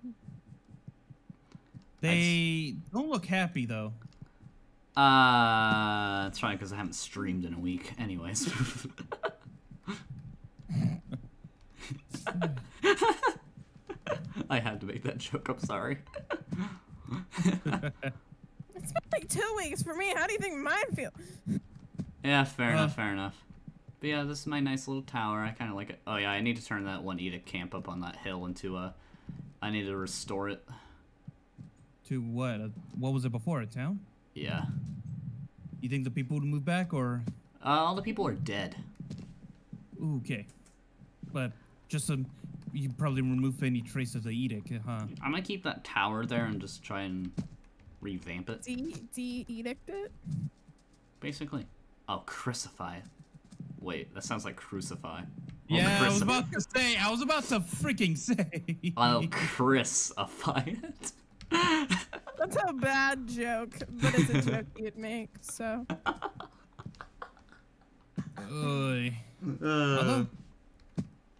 They don't look happy though. Uh, it's fine because I haven't streamed in a week. Anyways. [LAUGHS] [LAUGHS] I had to make that joke. I'm sorry. [LAUGHS] It's been like two weeks for me. How do you think mine feel? Yeah, fair Uh. enough. Fair enough. But yeah, this is my nice little tower. I kind of like it. Oh yeah, I need to turn that one edict camp up on that hill into a. I need to restore it. To what? Uh, what was it before? A town? Yeah. You think the people would move back or? Uh, all the people are dead. Ooh, okay. But just some. You probably remove any trace of the edict, uh, huh? I'm gonna keep that tower there and just try and revamp it. De de edict it. Basically. Oh, crucify. it. Wait, that sounds like crucify. Well, Yeah, I was about to say. I was about to freaking say. I'll crucify it. [LAUGHS] That's a bad joke, but it's a joke [LAUGHS] you'd make. So Oy. Uh. Although,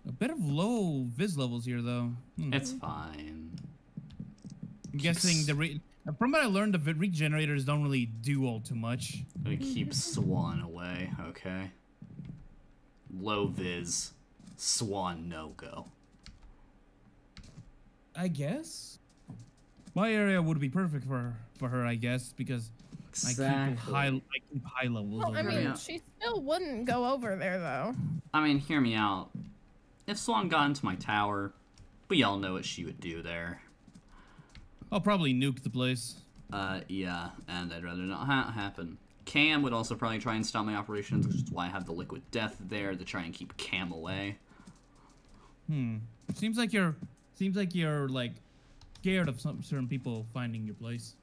a bit of low vis levels here, though. Hmm. It's fine. I'm guessing the re- from what I learned, the vi- regenerators don't really do all too much. We keep Swan away, okay? Low vis. Swan no go. I guess. My area would be perfect for for her, I guess, because I keep high I keep high levels. well, I mean, there. She still wouldn't go over there though. I mean, hear me out. If Swan got into my tower, we all know what she would do there. I'll probably nuke the place. Uh, yeah, and I'd rather not ha- happen. Cam would also probably try and stop my operations, which is why I have the liquid death there to try and keep Cam away. Hmm. Seems like you're seems like you're like scared of some certain people finding your place.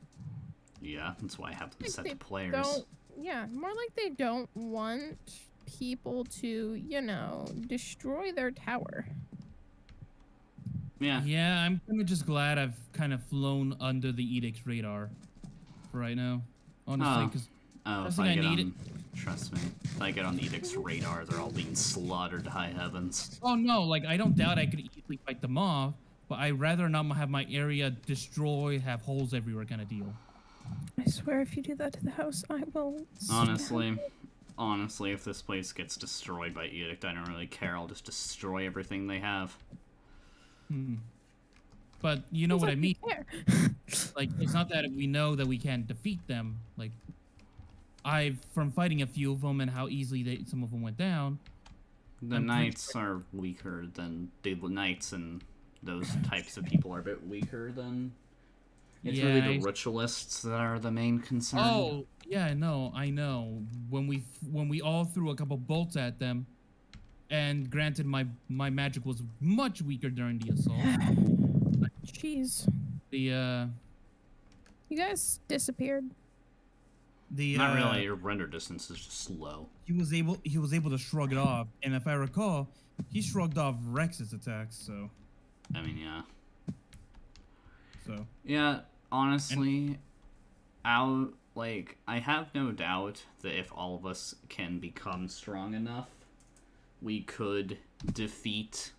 Yeah, that's why I have them Like set they to players. Don't. Yeah, more like they don't want people to, you know, destroy their tower. Yeah, Yeah, I'm kind of just glad I've kind of flown under the edict's radar for right now. Honestly, Oh. because Oh, First if I I get need on, trust me, if I get on the Edict's radar, they're all being slaughtered to high heavens. Oh no, like I don't doubt I could easily fight them off, but I'd rather not have my area destroyed, have holes everywhere kind of deal. I swear, if you do that to the house, I will. stab Honestly, honestly, if this place gets destroyed by Edict, I don't really care. I'll just destroy everything they have. Hmm. But you know It's what I mean? [LAUGHS] [LAUGHS] Like it's not that we know that we can't defeat them. Like I've from fighting a few of them and how easily they some of them went down. The I'm pretty knights are weaker than the knights and those types of people are a bit weaker than. It's really the I- ritualists that are the main concern. Oh yeah, I know, I know. When we when we all threw a couple bolts at them, and granted my my magic was much weaker during the assault. [SIGHS] Jeez, The uh you guys disappeared. the Not uh, really. Your render distance is just slow. he was able he was able to shrug it off, and if I recall, he shrugged off Rex's attacks. So I mean, yeah. so Yeah, honestly, out like I have no doubt that if all of us can become strong enough, we could defeat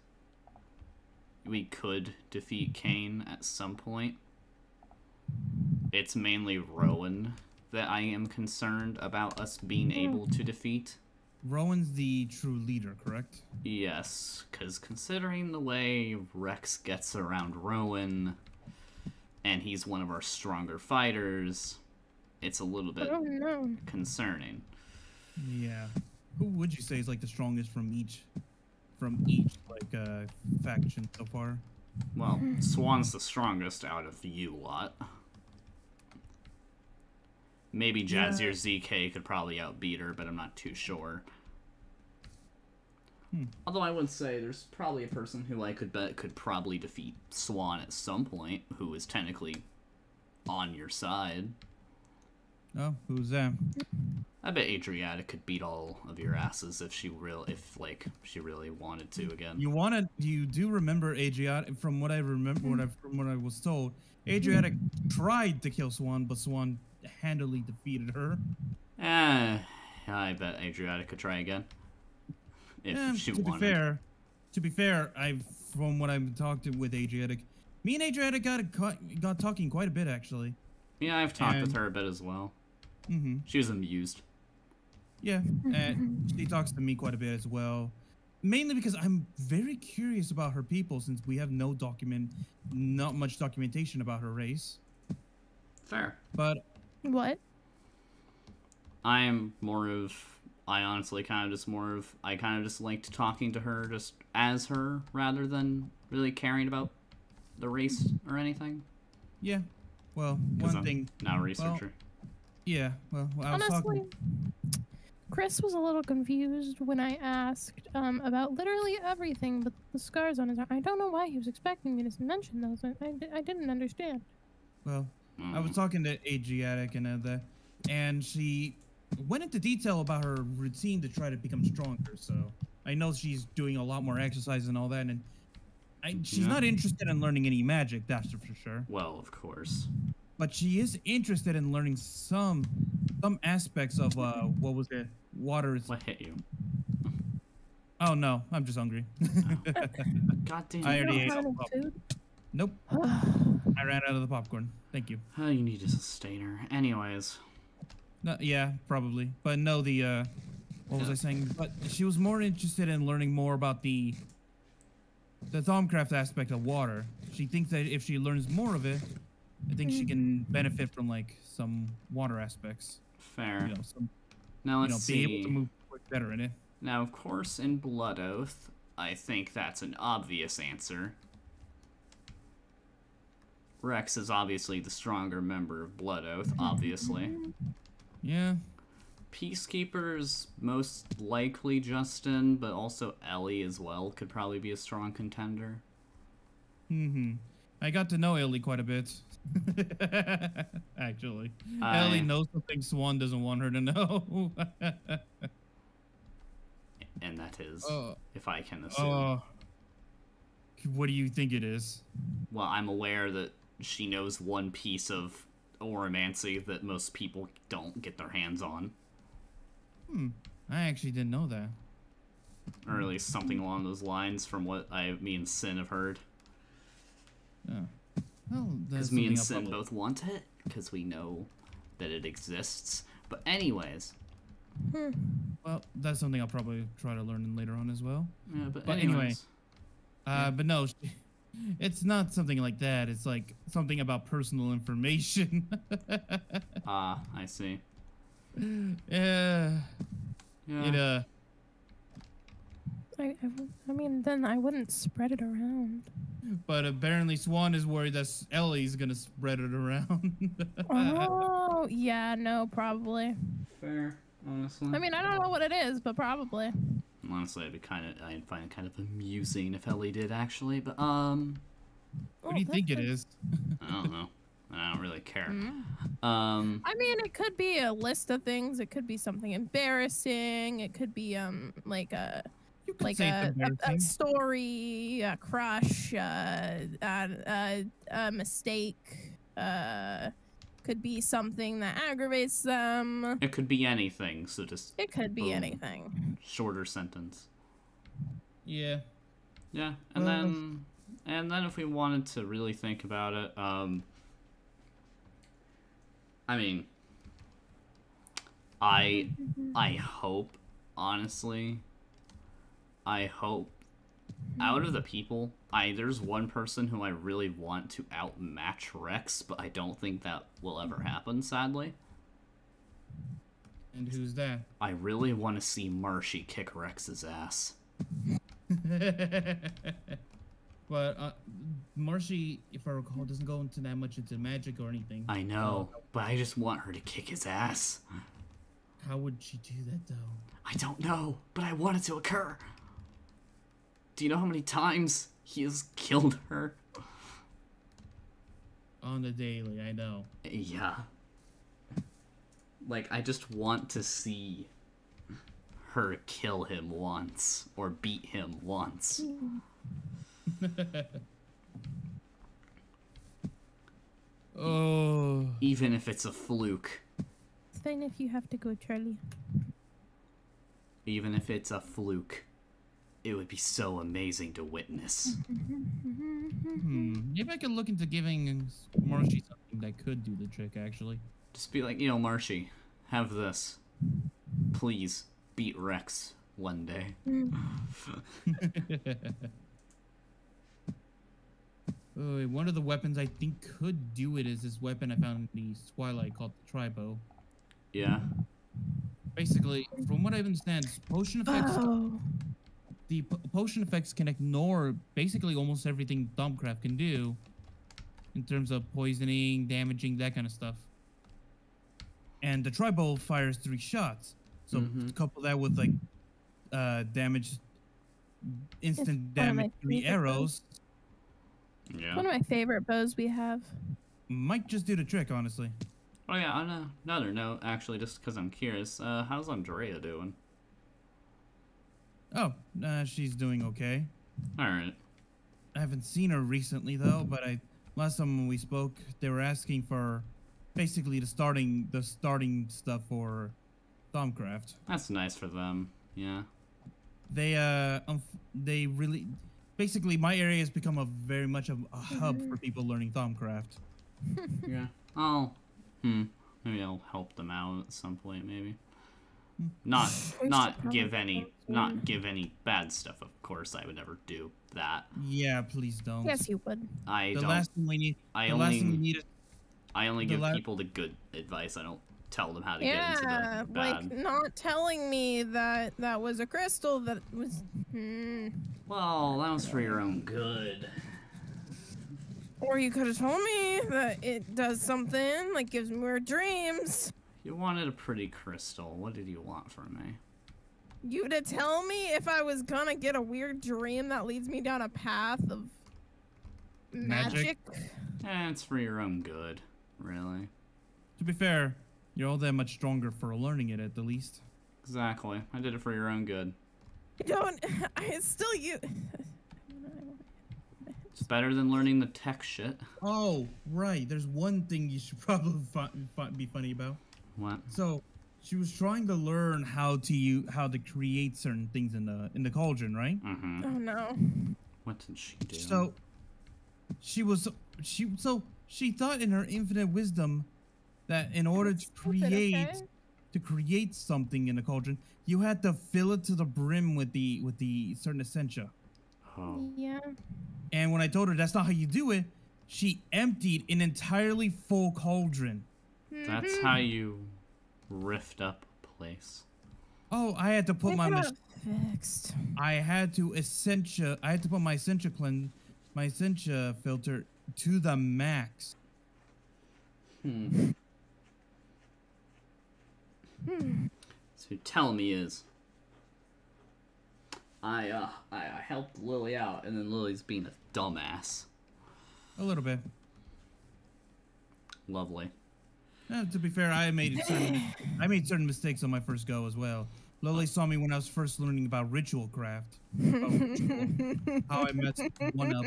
we could defeat Kane at some point. It's mainly Rowan that I am concerned about us being hmm. able to defeat. Rowan's the true leader, correct? Yes, because considering the way Rex gets around Rowan, and he's one of our stronger fighters, it's a little bit concerning. Yeah. Who would you say is like the strongest from each from each like uh faction so far? Well, Swan's the strongest out of you lot. Maybe Yeah. Jazzy or ZK could probably outbeat her, but I'm not too sure. Hmm. Although I would say there's probably a person who I could bet could probably defeat Swan at some point, who is technically on your side. Oh, who's that? I bet Adriatic could beat all of your asses if she real if like she really wanted to again. You wanna you do remember Adriatic from what I remember what I from what I was told, Adriatic tried to kill Swan, but Swan handily defeated her. Eh, I bet Adriatic could try again. If Eh, she to wanted. be fair, to be fair, I from what I've talked to with Adriatic, me and Adriatic got a, got got talking quite a bit actually. Yeah, I've talked with her a bit as well. Mm-hmm. She was amused. Yeah, and she talks to me quite a bit as well. Mainly because I'm very curious about her people since we have no document, not much documentation about her race. Fair. But What? I am more of. I honestly kind of just more of. I kind of just liked talking to her just as her rather than really caring about the race or anything. yeah, Well, one I'm thing, Now a researcher. Yeah, well, I was Honestly, talking. Chris was a little confused when I asked um, about literally everything but the scars on his arm. I don't know why he was expecting me to mention those. I, I, I didn't understand. Well, I was Mm. talking to Adriatic and uh, the, and she went into detail about her routine to try to become stronger. So I know she's doing a lot more exercise and all that, and I, she's Yeah. not interested in learning any magic. That's for sure. Well, of course. But she is interested in learning some some aspects of uh what was it water is What hit you? oh no i'm just hungry [LAUGHS] God damn. I already ate don't all the food? nope [SIGHS] i ran out of the popcorn thank you Oh, you need a sustainer. Anyways. no, yeah probably but no the uh what was i saying but she was more interested in learning more about the the Thaumcraft aspect of water she thinks that if she learns more of it i think she can benefit from like some water aspects Fair. you know some now let's know see. be able to move better in it Now, of course, in Blood Oath, I think that's an obvious answer. Rex is obviously the stronger member of Blood Oath, obviously. yeah Peacekeepers, most likely Justin, but also Ellie as well could probably be a strong contender. hmm I got to know Ellie quite a bit. [LAUGHS] Actually, I- Ellie knows something Swan doesn't want her to know. [LAUGHS] And that is, Oh. if I can assume. Oh, what do you think it is? Well, I'm aware that she knows one piece of oromancy that most people don't get their hands on, Hmm. I actually didn't know that. or at least something along those lines, from what I, me and Sin have heard. Oh. Well, Because that's me and something Sin both want it, because we know that it exists. But anyways, Well, that's something I'll probably try to learn later on as well. yeah. But, But anyway. anyways, Uh, Yeah. but no, [LAUGHS] it's not something like that. It's like something about personal information. [LAUGHS] ah, I see. yeah, Yeah. it uh, I, I, w- I mean, then I wouldn't spread it around. but apparently Swan is worried that Ellie's gonna spread it around. [LAUGHS] Oh, yeah, no, probably. Fair, honestly. I mean, I don't know what it is, but probably. honestly, I'd be kind of, I'd find it kind of amusing if Ellie did actually. But um, what do you think it is? I don't know. I don't really care. Mm. Um, I mean, it could be a list of things. It could be something embarrassing. It could be um like a You could like say a, a, a story, a crush, uh, a, a, a mistake. Uh, could be something that aggravates them. it could be anything. So just It could be Boom. anything. shorter sentence. Yeah. Yeah, and Well- then and then if we wanted to really think about it, um I mean I I hope honestly I hope out of the people, I there's one person who I really want to outmatch Rex, but I don't think that will ever happen, sadly. And who's that? I really want to see Marshy kick Rex's ass. [LAUGHS] but uh, Marshy, if I recall, doesn't go into that much into magic or anything. I know, but I just want her to kick his ass. How would she do that though? I don't know, but I want it to occur. Do you know how many times he has killed her? On the daily, I know. Yeah. Like, I just want to see her kill him once, or beat him once. [LAUGHS] Oh. Even if it's a fluke. It's fine if you have to go, Charlie. Even if it's a fluke. It would be so amazing to witness. Hmm. Maybe I could look into giving Marshy something that could do the trick, actually. Just be like, you know, Marshy, have this. Please beat Rex one day. [LAUGHS] Oh, wait, one of the weapons I think could do it is this weapon I found in the Twilight called the Tribo. Yeah. Basically, from what I understand, potion effects Oh. The potion effects can ignore basically almost everything Thaumcraft can do in terms of poisoning, damaging, that kind of stuff. And the Tribo fires three shots. So Mhm. couple that with like uh damage instant one of my damage to the favorite arrows Yeah. One of my favorite bows we have. might just do the trick, honestly. Oh yeah, on a- another note, actually, just because I'm curious, uh, how's Andrea doing? Oh, uh, she's doing okay. All right. I haven't seen her recently though, but I last time when we spoke, they were asking for basically the starting the starting stuff for Thaumcraft. That's nice for them. Yeah. They uh um, they really basically my area has become a very much of a hub for [LAUGHS] people learning Thaumcraft. Yeah. Oh. Hmm. Maybe I'll help them out at some point. Maybe. Not not give any not give any bad stuff. Of course, I would never do that. Yeah, please don't. Yes, you would. I the don't. last thing we need I the last thing we only need is I only give la- people the good advice. I don't tell them how to get into Yeah, the like not telling me that that was a crystal that was. Hmm. Well, that was for your own good. Or you could have told me that it does something, like gives me weird dreams. You wanted a pretty crystal. What did you want from me? You to tell me if I was gonna get a weird dream that leads me down a path of magic. Magic? Eh, it's for your own good, really. to be fair, you're all that much stronger for learning it at the least. Exactly. I did it for your own good. I don't. [LAUGHS] I still you. It's better than learning the tech shit. Oh, right. There's one thing you should [LAUGHS] probably fi- fi- be funny about. What? So, she was trying to learn how to you how to create certain things in the in the cauldron, right? Mm-hmm. Oh no. What did she do? So, she was she so she thought in her infinite wisdom that in order to create okay? to create something in the cauldron, you had to fill it to the brim with the with the certain essentia. oh. Yeah. And when I told her that's not how you do it, she emptied an entirely full cauldron. That's Mhm. how you rift up place. Oh, I had to put They my got fixed. I had to essentia I had to put my essentia cleanse my essentia filter to the max. Hmm. [LAUGHS] Hmm. So you're me is I uh I, I helped Lily out and then Lily's being a dumbass. A little bit. Lovely. Eh, to be fair, I made [SIGHS] certain, I made certain mistakes on my first go as well. Lily saw me when I was first learning about ritual craft. About ritual, how I messed one up.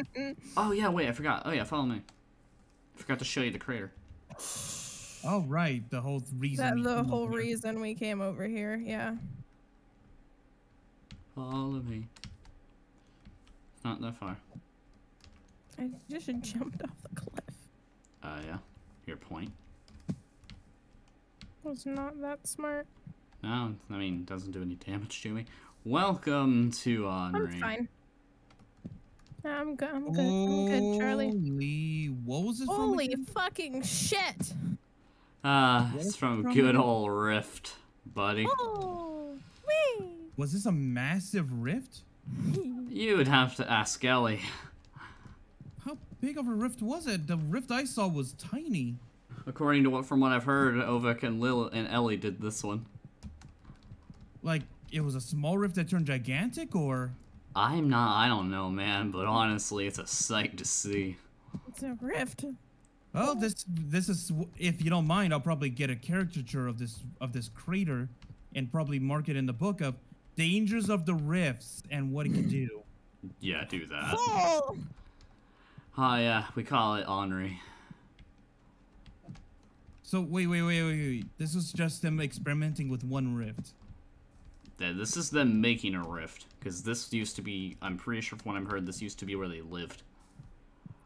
Oh yeah, wait, I forgot. Oh yeah, follow me. I forgot to show you the crater. Oh right, the whole reason. That we the came whole over here. reason we came over here. Yeah. Follow me. Not that far. I just jumped off the cliff. Uh yeah. Your point. Was not that smart. No, I mean doesn't do any damage to me. Welcome to Henri. I'm fine. I'm good. I'm good. I'm good, Charlie. Holy, what was this Holy again? fucking shit! Ah, What it's from from good it? old Rift, buddy. Oh, wee. Was this a massive rift? You would have to ask Ellie. How big of a rift was it? The rift I saw was tiny. According to what from what I've heard, Ovek and Lil and Ellie did this one. Like it was a small rift that turned gigantic, or I'm not I don't know, man, but honestly it's a sight to see. It's a rift. well, this this is if you don't mind, I'll probably get a caricature of this of this crater, and probably mark it in the book of dangers of the rifts and what it can do. Yeah, do that. Oh, Oh yeah, we call it Henri. So wait, wait, wait, wait, wait. This was just them experimenting with one rift. Yeah, this is them making a rift. Because this used to be, I'm pretty sure from what I've heard, this used to be where they lived.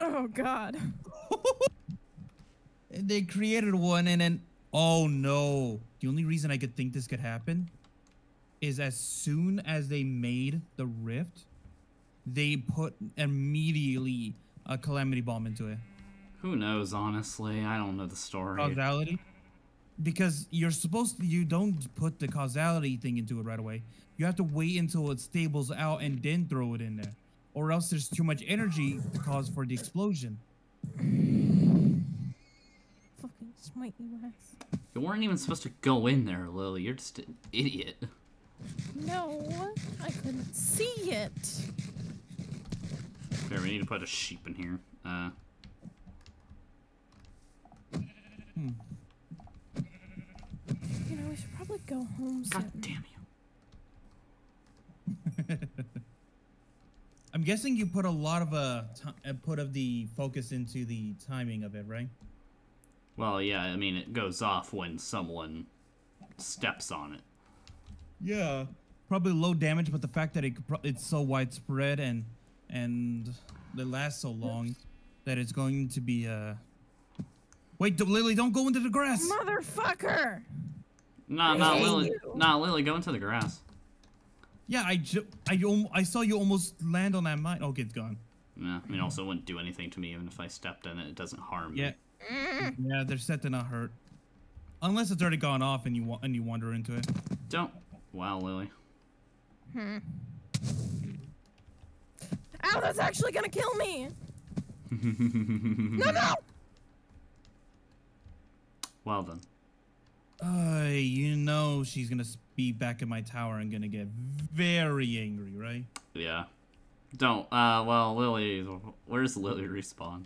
oh God. [LAUGHS] They created one and then oh no. The only reason I could think this could happen is as soon as they made the rift, they put immediately a calamity bomb into it. Who knows, honestly? I don't know the story. Causality. Because you're supposed to you don't put the causality thing into it right away. You have to wait until it stables out and then throw it in there. Or else there's too much energy to cause for the explosion. Fucking smite you ass. You weren't even supposed to go in there, Lily. You're just an idiot. No, I couldn't see it. Here, we need to put a sheep in here. Uh, You know, we should probably go home God damn you. [LAUGHS] I'm guessing you put a lot of uh, uh put of the focus into the timing of it, right? Well, yeah, I mean, it goes off when someone steps on it. Yeah. Probably low damage, but the fact that it pro- it's so widespread and and it lasts so long that it's going to be uh. Wait, d- Lily, don't go into the grass. Motherfucker! Nah, nah, Lily. you. Nah, Lily, go into the grass. Yeah, I I I saw you almost land on that mine. Okay, it's gone. Yeah, I mean, also it wouldn't do anything to me even if I stepped in it. It doesn't harm me. Yeah. Yeah, they're set to not hurt. Unless it's already gone off and you wa- and you wander into it. Don't. Wow, Lily. Hmm. Ow, that's actually gonna kill me! [LAUGHS] No, no! Well then. Uh, you know she's gonna be back in my tower and gonna get very angry, right? Yeah. Don't. Uh, well, Lily. Where's Lily respawn?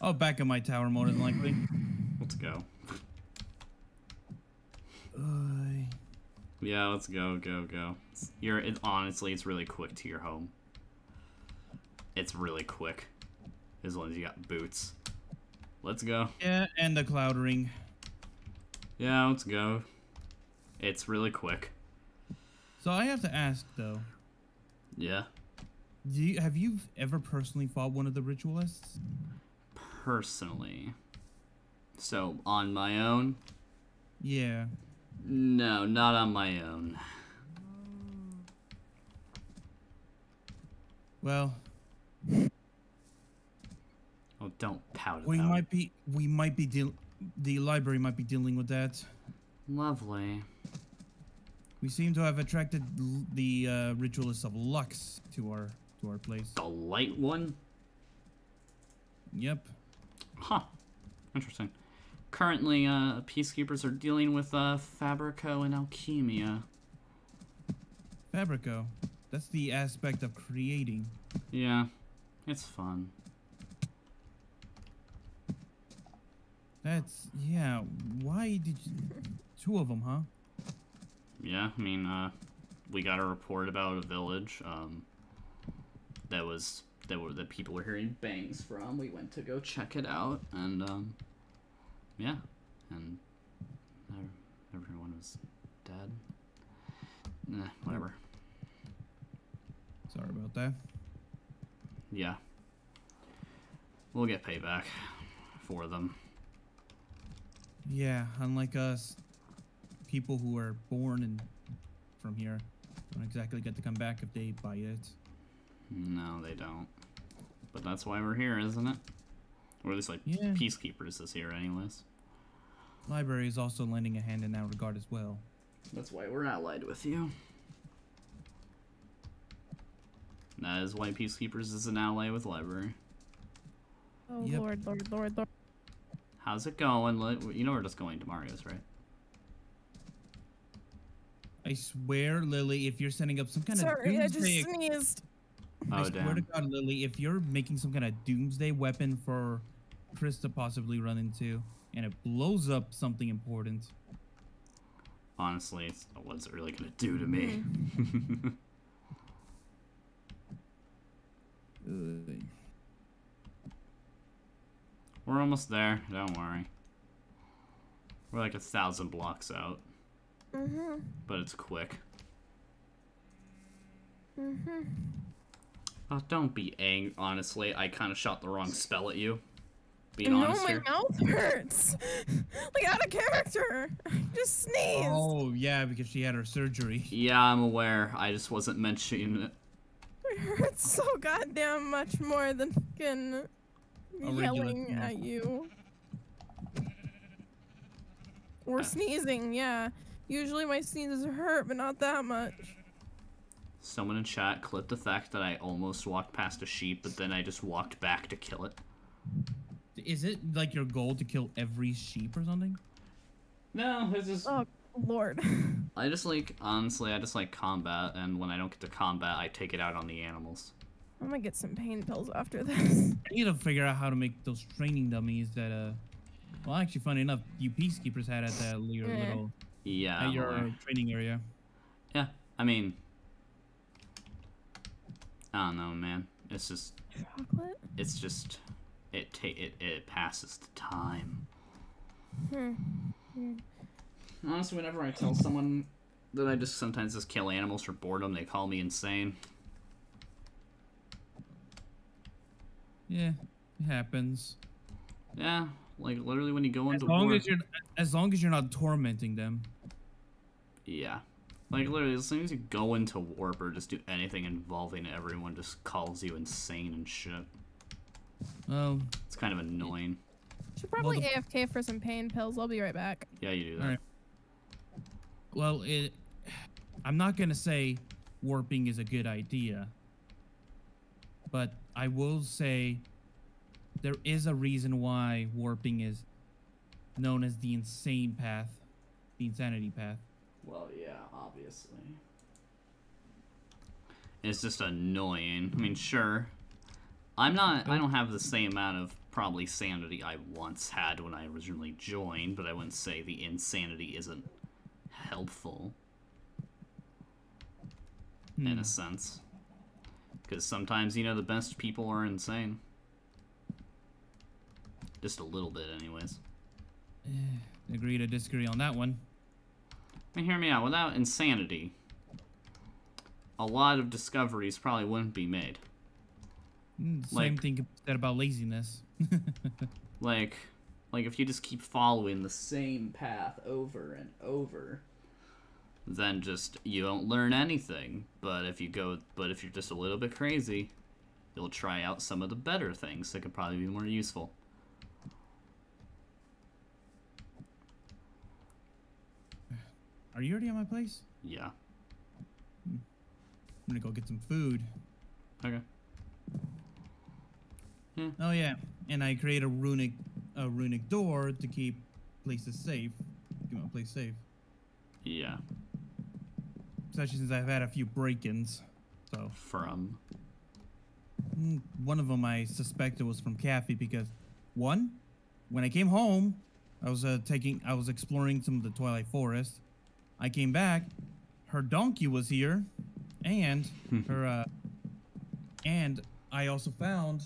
Oh, back in my tower more than likely. [LAUGHS] Let's go. Uh, Yeah, let's go, go, go. You're. It, honestly, it's really quick to your home. It's really quick. As long as you got boots. Let's go. Yeah, and the cloud ring. Yeah, let's go. It's really quick. So I have to ask though, Yeah. do you, have you ever personally fought one of the ritualists? Personally. So, on my own? Yeah. No, not on my own. Well, Oh, don't pout we about it. might be we might be deal the library might be dealing with that. Lovely. We seem to have attracted the uh, ritualists of Lux to our to our place. The light one? Yep. Huh. Interesting. Currently, uh, peacekeepers are dealing with, uh, Fabrico and Alchemia. Fabrico. That's the aspect of creating. Yeah. It's fun. That's yeah. Why did you two of them, huh? Yeah, I mean, uh, we got a report about a village, um, that was, that were, that people were hearing bangs from. We went to go check it out, and, um, yeah, and ev- everyone was dead. Nah, whatever. Sorry about that. Yeah. We'll get payback for them. Yeah, unlike us, people who are born and from here don't exactly get to come back if they buy it. No, they don't. But that's why we're here, isn't it? Or at least, like, Yeah. Peacekeepers is here, anyways. Library is also lending a hand in that regard as well. That's why we're allied with you. That is why Peacekeepers is an ally with Library. Oh Yep. lord, lord, lord, lord. How's it going? You know we're just going to Mario's, right? I swear, Lily, if you're setting up some kind of. Sorry, of I just doomsday, sneezed. I Oh, swear to. God, Lily, if you're making some kind of doomsday weapon for Chris to possibly run into, and it blows up something important, Honestly, it's, what's it really gonna do to me? [LAUGHS] uh, we're almost there, don't worry. We're like a thousand blocks out, Mm-hmm. but it's quick. Mm-hmm. Oh, don't be angry. Honestly, I kind of shot the wrong spell at you. Being No, honest my here. mouth hurts. [LAUGHS] like out of character. [LAUGHS] Just sneezed. oh yeah, because she had her surgery. Yeah, I'm aware. I just wasn't mentioning it. It hurts so goddamn much more than fucking regular yelling at you. Or sneezing, yeah. Usually my sneezes hurt, but not that much. Someone in chat clipped the fact that I almost walked past a sheep, but then I just walked back to kill it. Is it like your goal to kill every sheep or something? No, it's just. Oh, lord. [LAUGHS] I just like, honestly, I just like combat, and when I don't get to combat, I take it out on the animals. I'm gonna get some pain pills after this. [LAUGHS] I need to figure out how to make those training dummies that uh. Well, actually, funny enough, you peacekeepers had at that your Yeah. little Yeah. at your aware. training area. Yeah, I mean. I don't know, man. It's just, Chocolate? it's just, it ta- it it passes the time. Hmm. Honestly, whenever I tell someone that I just sometimes just kill animals for boredom, they call me insane. Yeah, it happens. Yeah, like literally when you go As into long war. as you're as long as you're not tormenting them. Yeah. Like literally, as soon as you go into warp or just do anything involving everyone just calls you insane and shit. Well, It's kind of annoying. Should probably the- AFK for some pain pills. I'll be right back. Yeah, you do that. Alright. well, it. I'm not gonna say warping is a good idea, but I will say there is a reason why warping is known as the insane path, the insanity path. Well, yeah, obviously. It's just annoying. I mean, sure. I'm not. I don't have the same amount of probably sanity I once had when I originally joined, but I wouldn't say the insanity isn't helpful in Hmm. a sense. Because sometimes, you know, the best people are insane. Just a little bit, anyways. Agree to disagree on that one. Mean, hear me out. Without insanity, a lot of discoveries probably wouldn't be made. Mm, Same Like- thing said about laziness. [LAUGHS] Like, like if you just keep following the same path over and over, then just you don't learn anything. But if you go, but if you're just a little bit crazy, you'll try out some of the better things that could probably be more useful. Are you already at my place? Yeah. Hmm. I'm gonna go get some food. Okay. Oh yeah, and I create a runic, a runic door to keep places safe. Keep my place safe. Yeah. Especially since I've had a few break-ins. So From. mm, one of them I suspected was from Kathy because, one, when I came home, I was uh, taking, I was exploring some of the Twilight Forest. I came back, her donkey was here, and her, uh, and I also found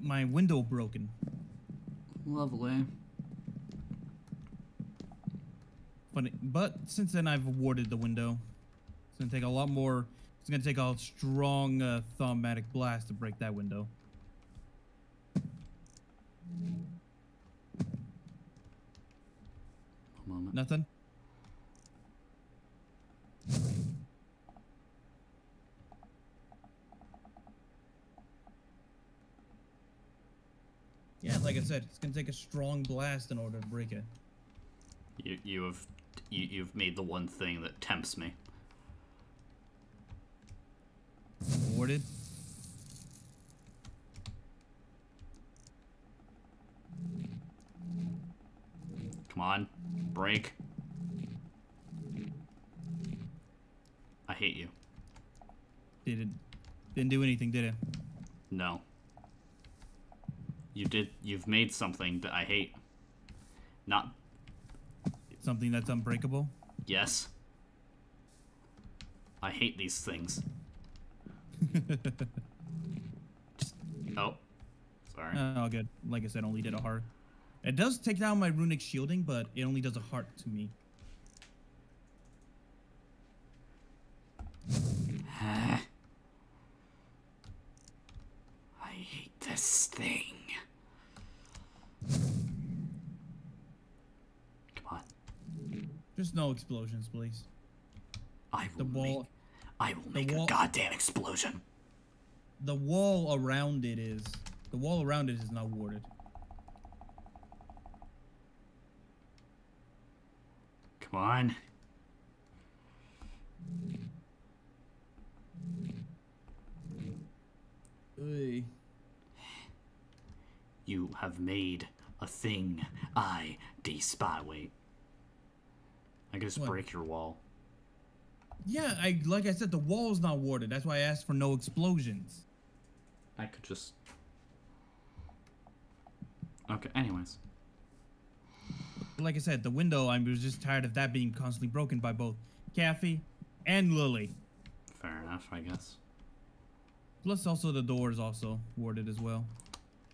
my window broken. Lovely. Funny, but since then I've awarded the window. It's gonna take a lot more. It's gonna take a strong uh, thaumatic blast to break that window. A moment. Nothing. Yeah, like I said, it's gonna take a strong blast in order to break it. You you have you you've made the one thing that tempts me. Come on, break. I hate you. Did it? Didn't do anything, did it? No. You did. You've made something that I hate. Not Something that's unbreakable. yes. I hate these things. Just- [LAUGHS] oh, sorry. Oh, good. Like I said, only did a heart. It does take down my runic shielding, but it only does a heart to me. [SIGHS] I hate this thing. Come on. Just no explosions, please. I The make. I will make wall- a goddamn explosion. The wall around it is. The wall around it is not warded. Come on. Oy. You have made a thing I despise. Wait. I can just What? break your wall. Yeah, I like I said, the wall is not warded. That's why I asked for no explosions. I could just. Okay, anyways. Like I said, the window. I was just tired of that being constantly broken by both Kathy and Lily. Fair enough, I guess. Plus, also the door is also warded as well.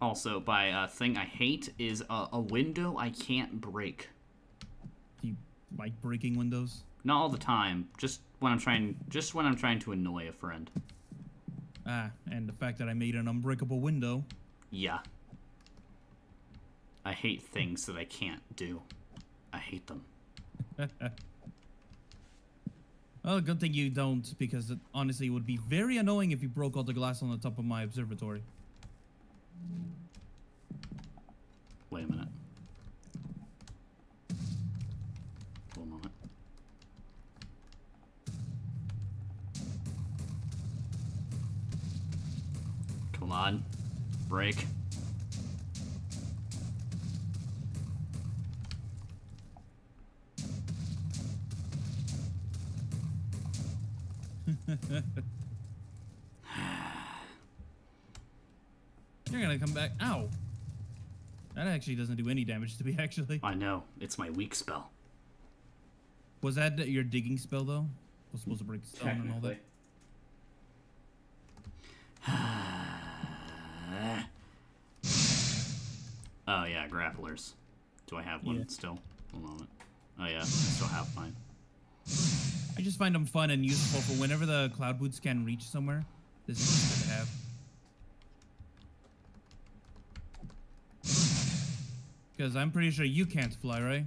Also, by a thing I hate is a, a window I can't break. Do you like breaking windows? Not all the time, just when I'm trying just when I'm trying to annoy a friend. Ah, and the fact that I made an unbreakable window. Yeah. I hate things that I can't do. I hate them. [LAUGHS] Well, good thing you don't, because it, honestly, it would be very annoying if you broke all the glass on the top of my observatory. Wait a minute. Come on. Break. [LAUGHS] You're gonna come back. Ow! That actually doesn't do any damage to me, actually. I know. It's my weak spell. Was that your digging spell, though? Was supposed to break stone and all that? [SIGHS] [SIGHS] oh yeah, grapplers. Do I have one Yeah. still? One moment. Oh yeah, I still have mine. I just find them fun and useful for whenever the cloud boots can reach somewhere. This is just good to have. Because I'm pretty sure you can't fly, right?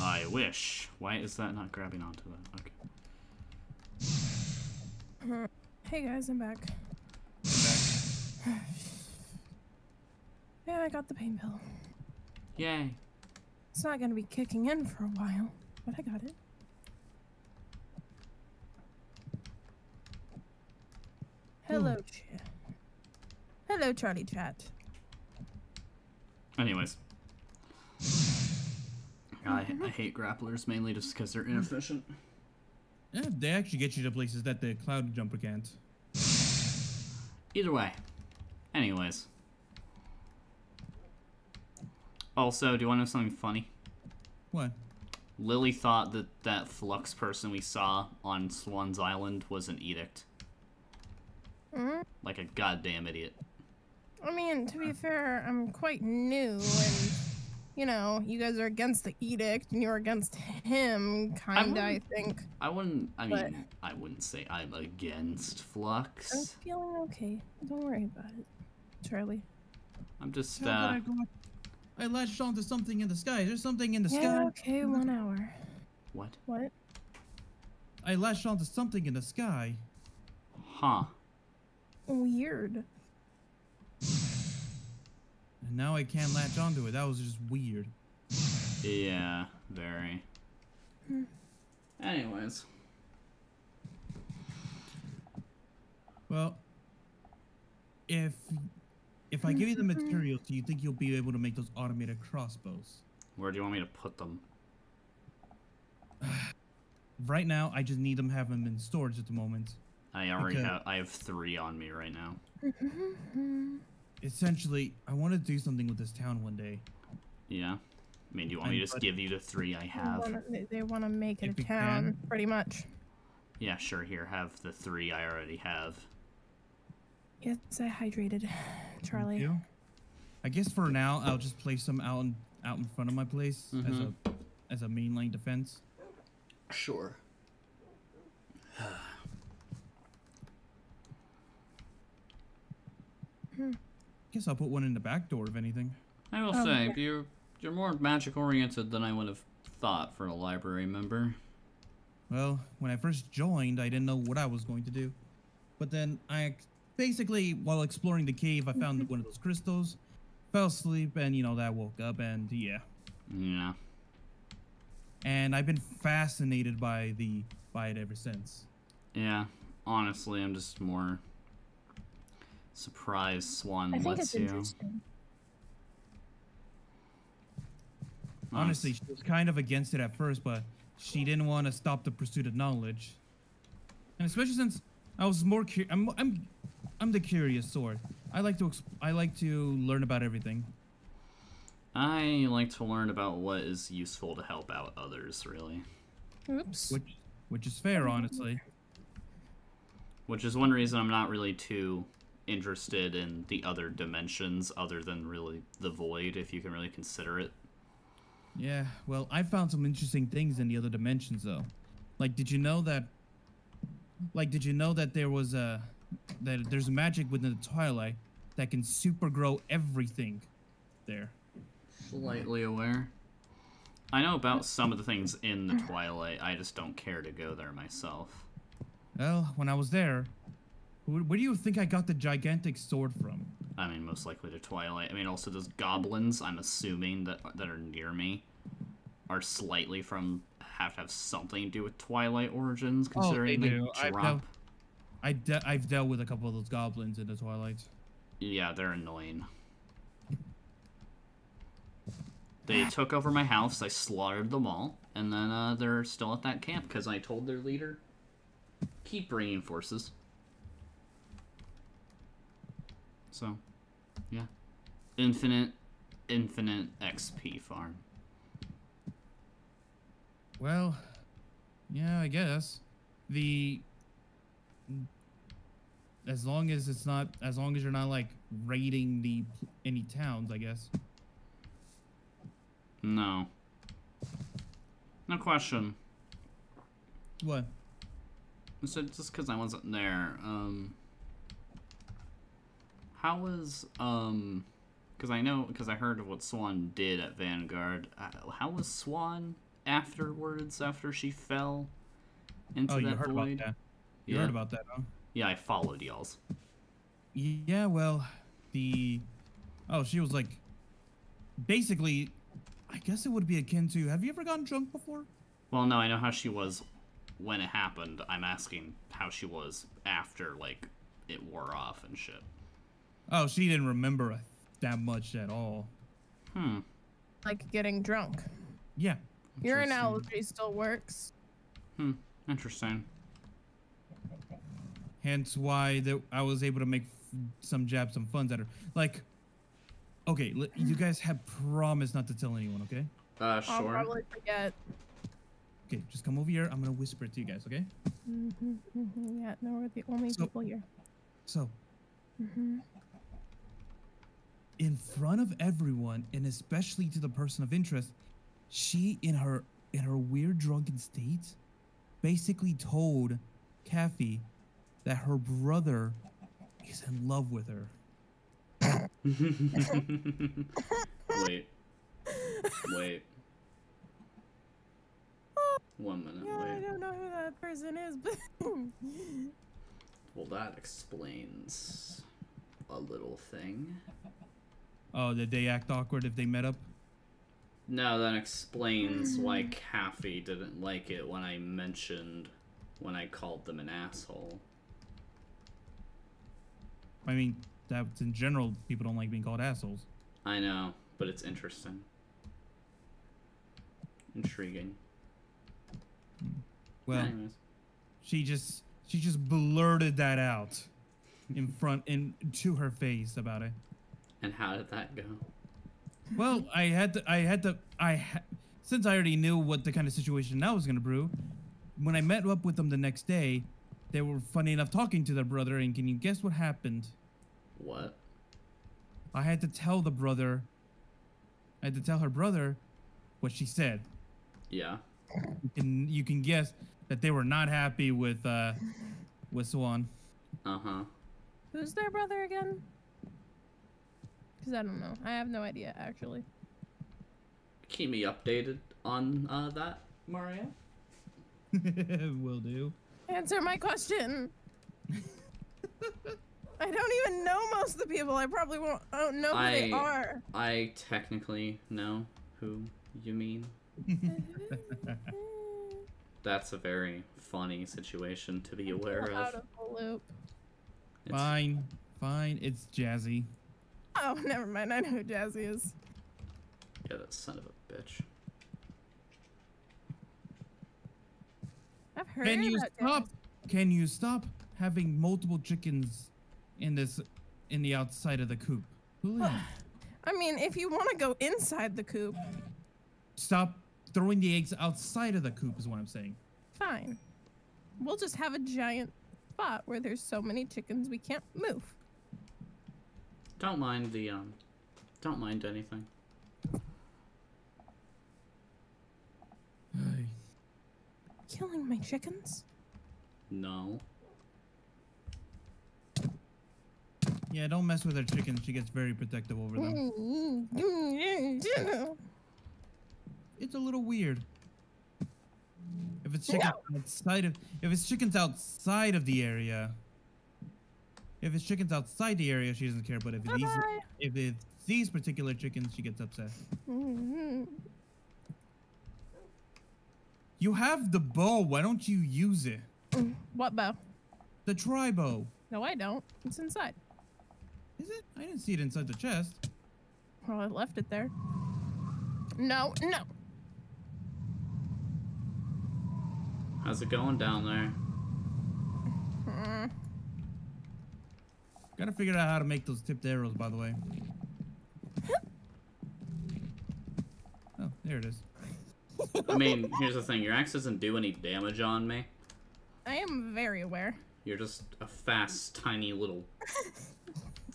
I wish. Why is that not grabbing onto that? Okay. Hey guys, I'm back. [SIGHS] [SIGHS] [SIGHS] Yeah, I got the pain pill. Yay. It's not gonna be kicking in for a while, but I got it. Hello, hmm. chat. Hello, Charlie Chat. Anyways. I, I mm-hmm. hate grapplers mainly just because they're inefficient. Yeah, they actually get you to places that the cloud jumper can't. Either way. Anyways. Also, do you want to know something funny? What? Lily thought that that flux person we saw on Swan's Island was an edict. Mm? Like a goddamn idiot. I mean, to be fair, I'm quite new, and you know, you guys are against the edict, and you're against him, kinda. I wouldn't- think. I wouldn't. I But- mean, I wouldn't say I'm against Flux. I'm flux. feeling okay. Don't worry about it, Charlie. I'm just. Uh, I, go on- I latched onto something in the sky. There's something in the Yeah, sky. okay, one hour. what? What? I latched onto something in the sky. Huh. Weird. And now I can't latch onto it. That was just weird. Yeah. Very. Hmm. Anyways. Well, if if I give you the mm-hmm. materials, do you think you'll be able to make those automated crossbows? Where do you want me to put them? [SIGHS] Right now, I just need them have them in storage at the moment. I already Okay. have. I have three on me right now. Mm-hmm. Essentially, I want to do something with this town one day. Yeah. I mean, do you want me to just give you the three I They have? wanna, they, they wanna make it If a we town, can. pretty much. Yeah, sure. Here, have the three I already have. Yes, I hydrated, [SIGHS] Charlie. You? I guess for now, I'll just place them out in, out in front of my place as Mhm. a as a mainline defense. Sure. [SIGHS] Guess I'll put one in the back door if anything. I will Oh, say yeah. you're you're more magic oriented than I would have thought for a library member. Well, when I first joined, I didn't know what I was going to do. But then I basically, while exploring the cave, I found mm-hmm. one of those crystals, fell asleep, and you know, that woke up, and yeah. Yeah. And I've been fascinated by the by it ever since. Yeah. Honestly, I'm just more surprised Swan I think lets it's you. Honestly, she was kind of against it at first, but she didn't want to stop the pursuit of knowledge. And especially since I was more cu- I'm I'm I'm the curious sort. I like to exp- I like to learn about everything. I like to learn about what is useful to help out others, really. Oops. which which is fair, honestly. Which is one reason I'm not really too interested in the other dimensions other than really the void, if you can really consider it. Yeah, well, I found some interesting things in the other dimensions, though. Like, did you know that? Like, did you know that there was a that there's magic within the Twilight that can super grow everything there. Slightly aware. I know about some of the things in the Twilight, I just don't care to go there myself. Well, when I was there, where, where do you think I got the gigantic sword from? I mean, most likely the Twilight. I mean, also those goblins. I'm assuming that that are near me are slightly from have to have something to do with Twilight origins, Oh, they considering they, do. I've drop. I de- I've dealt with a couple of those goblins in the Twilight. Yeah, they're annoying. They took over my house. I slaughtered them all, and then uh, they're still at that camp because I told their leader, "Keep bringing forces." So, yeah, infinite, infinite XP farm. Well, yeah, I guess. The as long as it's not, as long as you're not like raiding the any towns, I guess. No. No question. What? So just because I wasn't there, um, how was um, because I know because I heard of what Swan did at Vanguard. Uh, how was Swan afterwards after she fell into Oh, that you heard void? about that? You Yeah. heard about that, huh? Yeah, I followed y'all's. Yeah, well, the oh, she was like basically I guess it would be akin to have you ever gotten drunk before? Well, no, I know how she was when it happened. I'm asking how she was after, like, it wore off and shit. Oh, she didn't remember that much at all. Hmm. Like getting drunk. Yeah. Your Interesting. analogy still works. Hmm. Interesting. Hence why that I was able to make f- some jab some funds at her. Like Okay, li- you guys have promised not to tell anyone, okay? Uh, I'll sure. probably forget. Okay, just come over here. I'm gonna whisper it to you guys, okay? Mm -hmm, Yeah, no, we're the only So- people here. So, Mm -hmm. in front of everyone, and especially to the person of interest, she in her in her weird drunken state, basically told Kathy that her brother is in love with her. wait. Wait. One minute, Yeah, I don't know who that person is, but [LAUGHS] Well, that explains a little thing. Oh, did they act awkward if they met up? No, that explains why hmm. Kathy didn't like it when I mentioned when I called them an asshole. I mean, that's in general, people don't like being called assholes. I know, but it's interesting. Intriguing. Hmm. Well, Anyways. she just she just blurted that out in [LAUGHS] front and to her face about it. And how did that go? Well, I had to. I had to. I ha- since I already knew what the kind of situation that was gonna brew. When I met up with them the next day, they were funny enough talking to their brother, and can you guess what happened? What? I had to tell the brother. I had to tell her brother what she said. Yeah. You can you can guess that they were not happy with uh with Swan. Uh huh. who's their brother again? Because I don't know. I have no idea, actually. Keep me updated on uh, that, Mario. [LAUGHS] Will do. Answer my question. I don't even know most of the people. I probably won't I don't know who they are. I technically know who you mean. [LAUGHS] That's a very funny situation to be aware out of. of the loop. It's- Fine, fine. It's Jazzy. Oh, [LAUGHS] never mind. I know who Jazzy is. Yeah, that son of a bitch. I've heard Can you stop? Jazzy. Can you stop having multiple chickens in this in the outside of the coop? [SIGHS] I mean, if you want to go inside the coop, stop throwing the eggs outside of the coop is what I'm saying. fine. We'll just have a giant spot where there's so many chickens we can't move. Don't mind the um. Don't mind anything. Killing my chickens? No. Yeah, don't mess with her chickens. She gets very protective over them. It's a little weird. If it's chickens outside of if it's chickens outside of the area. If it's chickens outside the area, she doesn't care. But if it's these, if it's these particular chickens, she gets upset. Mm-hmm. You have the bow. Why don't you use it? What bow? The tri bow. No, I don't. It's inside. Is it? I didn't see it inside the chest. Well, I left it there. No, no. How's it going down there? Mm. Gotta figure out how to make those tipped arrows, by the way. Oh, there it is. I mean, here's the thing. Your axe doesn't do any damage on me. I am very aware. You're just a fast, tiny little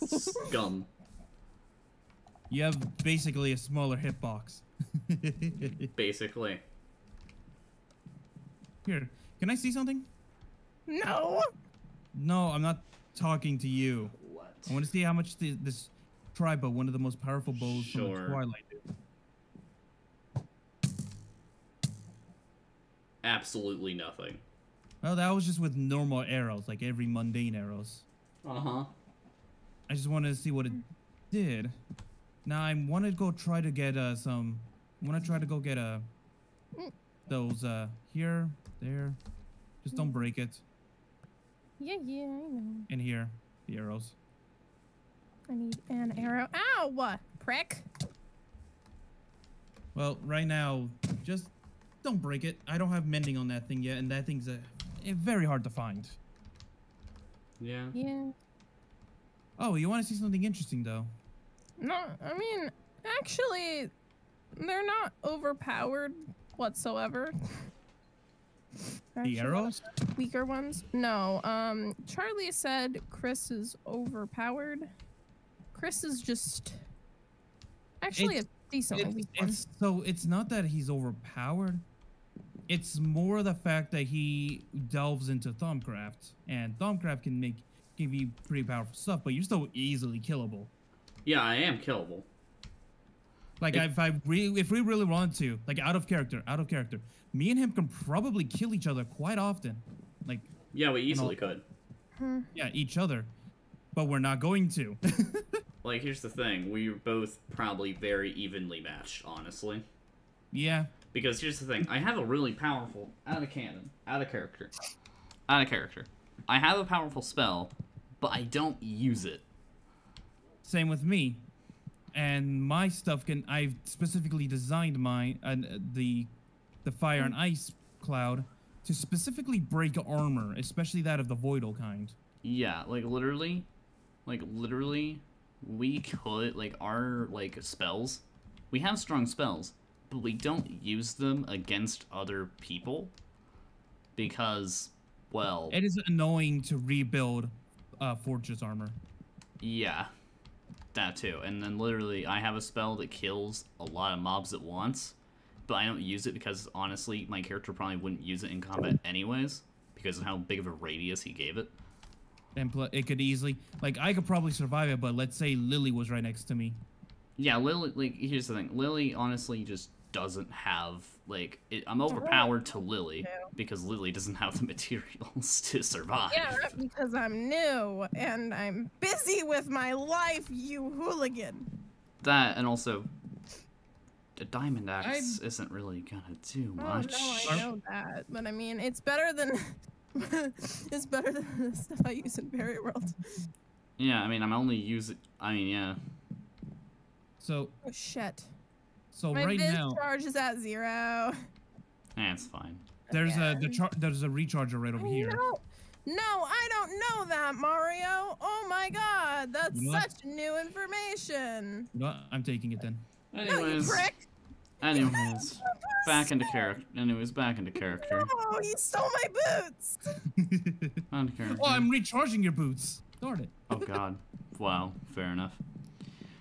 scum. You have basically a smaller hitbox. [LAUGHS] Basically. Here, can I see something? No. No, I'm not talking to you. What? I want to see how much the, this tribo, one of the most powerful bows from the Twilight, Absolutely nothing. Well, that was just with normal arrows, like every mundane arrows. Uh huh. I just wanted to see what it did. Now I want to go try to get uh, some. I want to try to go get uh, those uh here, there. Just don't break it. Yeah, yeah, I know. And here, the arrows. I need an arrow. Ow! Prick. Well, right now, just don't break it. I don't have mending on that thing yet, and that thing's uh, eh, very hard to find. Yeah. Yeah. Oh, you want to see something interesting though? No, I mean, actually, they're not overpowered whatsoever. The arrows? Weaker ones? No. Um, Charlie said Chris is overpowered. Chris is just actually It's- a decently It's, weak one. it's so it's not that he's overpowered. It's more the fact that he delves into Thaumcraft, and Thaumcraft can make give you pretty powerful stuff, but you're still easily killable. Yeah, I am killable. Like It- if I re- if we really wanted to, like out of character, out of character, me and him can probably kill each other quite often, like Yeah, we easily all- could. Hmm. yeah, each other, but we're not going to. [LAUGHS] Like, here's the thing: we're both probably very evenly matched, honestly. yeah, Because here's the thing: I have a really powerful out of canon, out of character, out of character. I have a powerful spell, but I don't use it. same with me. And my stuff can I've specifically designed my uh, the the fire and ice cloud to specifically break armor, especially that of the voidal kind. Yeah, like literally, like literally, we could like our like spells. We have strong spells, but we don't use them against other people because, well, It is annoying to rebuild uh, fortress armor. yeah, that too. And then literally, I have a spell that kills a lot of mobs at once, but I don't use it because honestly, my character probably wouldn't use it in combat anyways because of how big of a radius he gave it. And it could easily like I could probably survive it, but let's say Lily was right next to me. Yeah, Lily. Like, here's the thing: Lily honestly just doesn't have like. It, I'm overpowered to Lily Yeah. because Lily doesn't have the [LAUGHS] materials to survive. Yeah, because I'm new and I'm busy with my life, you hooligan. That and also, the diamond axe isn't really gonna do much. Oh much. no, I know that, but I mean, it's better than [LAUGHS] it's better than the stuff I use in Berry World. Yeah, I mean, I'm only using. I mean, yeah. So Oh shit! So My right vis now charge is at zero. Eh, fine. there's a the char- there's a recharger right over here. No, no, I don't know that, Mario. Oh my god, that's You know what? such new information. You know what? I'm taking it then. Anyways. No, you Anyways, prick. anyways, [LAUGHS] back into character. Anyways, back into character. Oh, he stole my boots. [LAUGHS] On character. oh, I'm recharging your boots. Darn it. Oh God. Wow. Fair enough.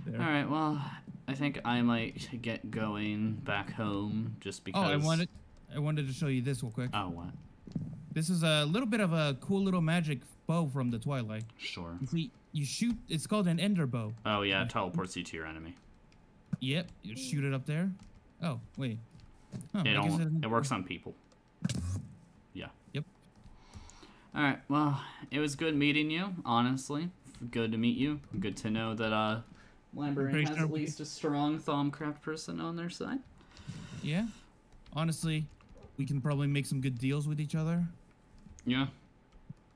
There. All right. Well, I think I might get going back home just because. Oh. I wanted I wanted to show you this real quick. Oh what? This is a little bit of a cool little magic bow from the Twilight. Sure. You see, you shoot. It's called an ender bow. Oh yeah, it teleports you to your enemy. Yep, you shoot it up there. Oh wait. Huh, It I don't. doesn't- It works on people. Yeah. Yep. All right. Well, it was good meeting you. Honestly, good to meet you. Good to know that uh, Lamborghini has sure at we- least a strong Thaumcraft person on their side. Yeah. Honestly, we can probably make some good deals with each other. Yeah.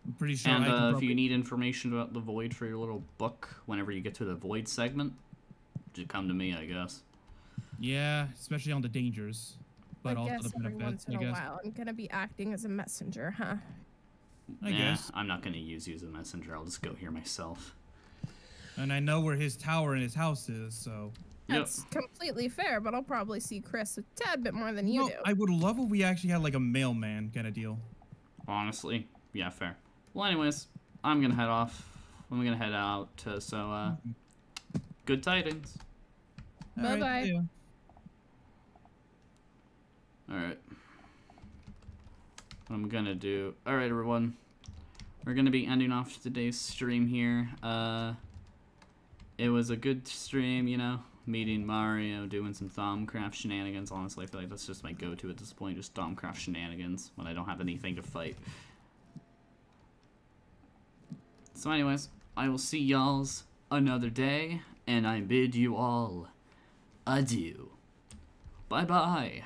I'm pretty sure. and I can uh, if you need information about the Void for your little book, whenever you get to the Void segment, just come to me, I guess. Yeah, especially on the dangers, but I also guess the every benefits. once in I a guess. while, I'm gonna be acting as a messenger, huh? I Nah, guess. I'm not gonna use you as a messenger. I'll just go here myself. And I know where his tower and his house is, so. Yep. That's completely fair, but I'll probably see Chris a tad bit more than you No, do. I would love if we actually had like a mailman kind of deal. Honestly, yeah, fair. Well, anyways, I'm gonna head off. I'm gonna head out. To, so, uh, good tidings. All right, Bye-bye. Alright. What I'm gonna do. Alright, everyone. We're gonna be ending off today's stream here. Uh, it was a good stream, you know. Meeting Mario, doing some Thaumcraft shenanigans. Honestly, I feel like that's just my go to at this point. Just Thaumcraft shenanigans when I don't have anything to fight. So, anyways, I will see y'all's another day, and I bid you all adieu. Bye bye.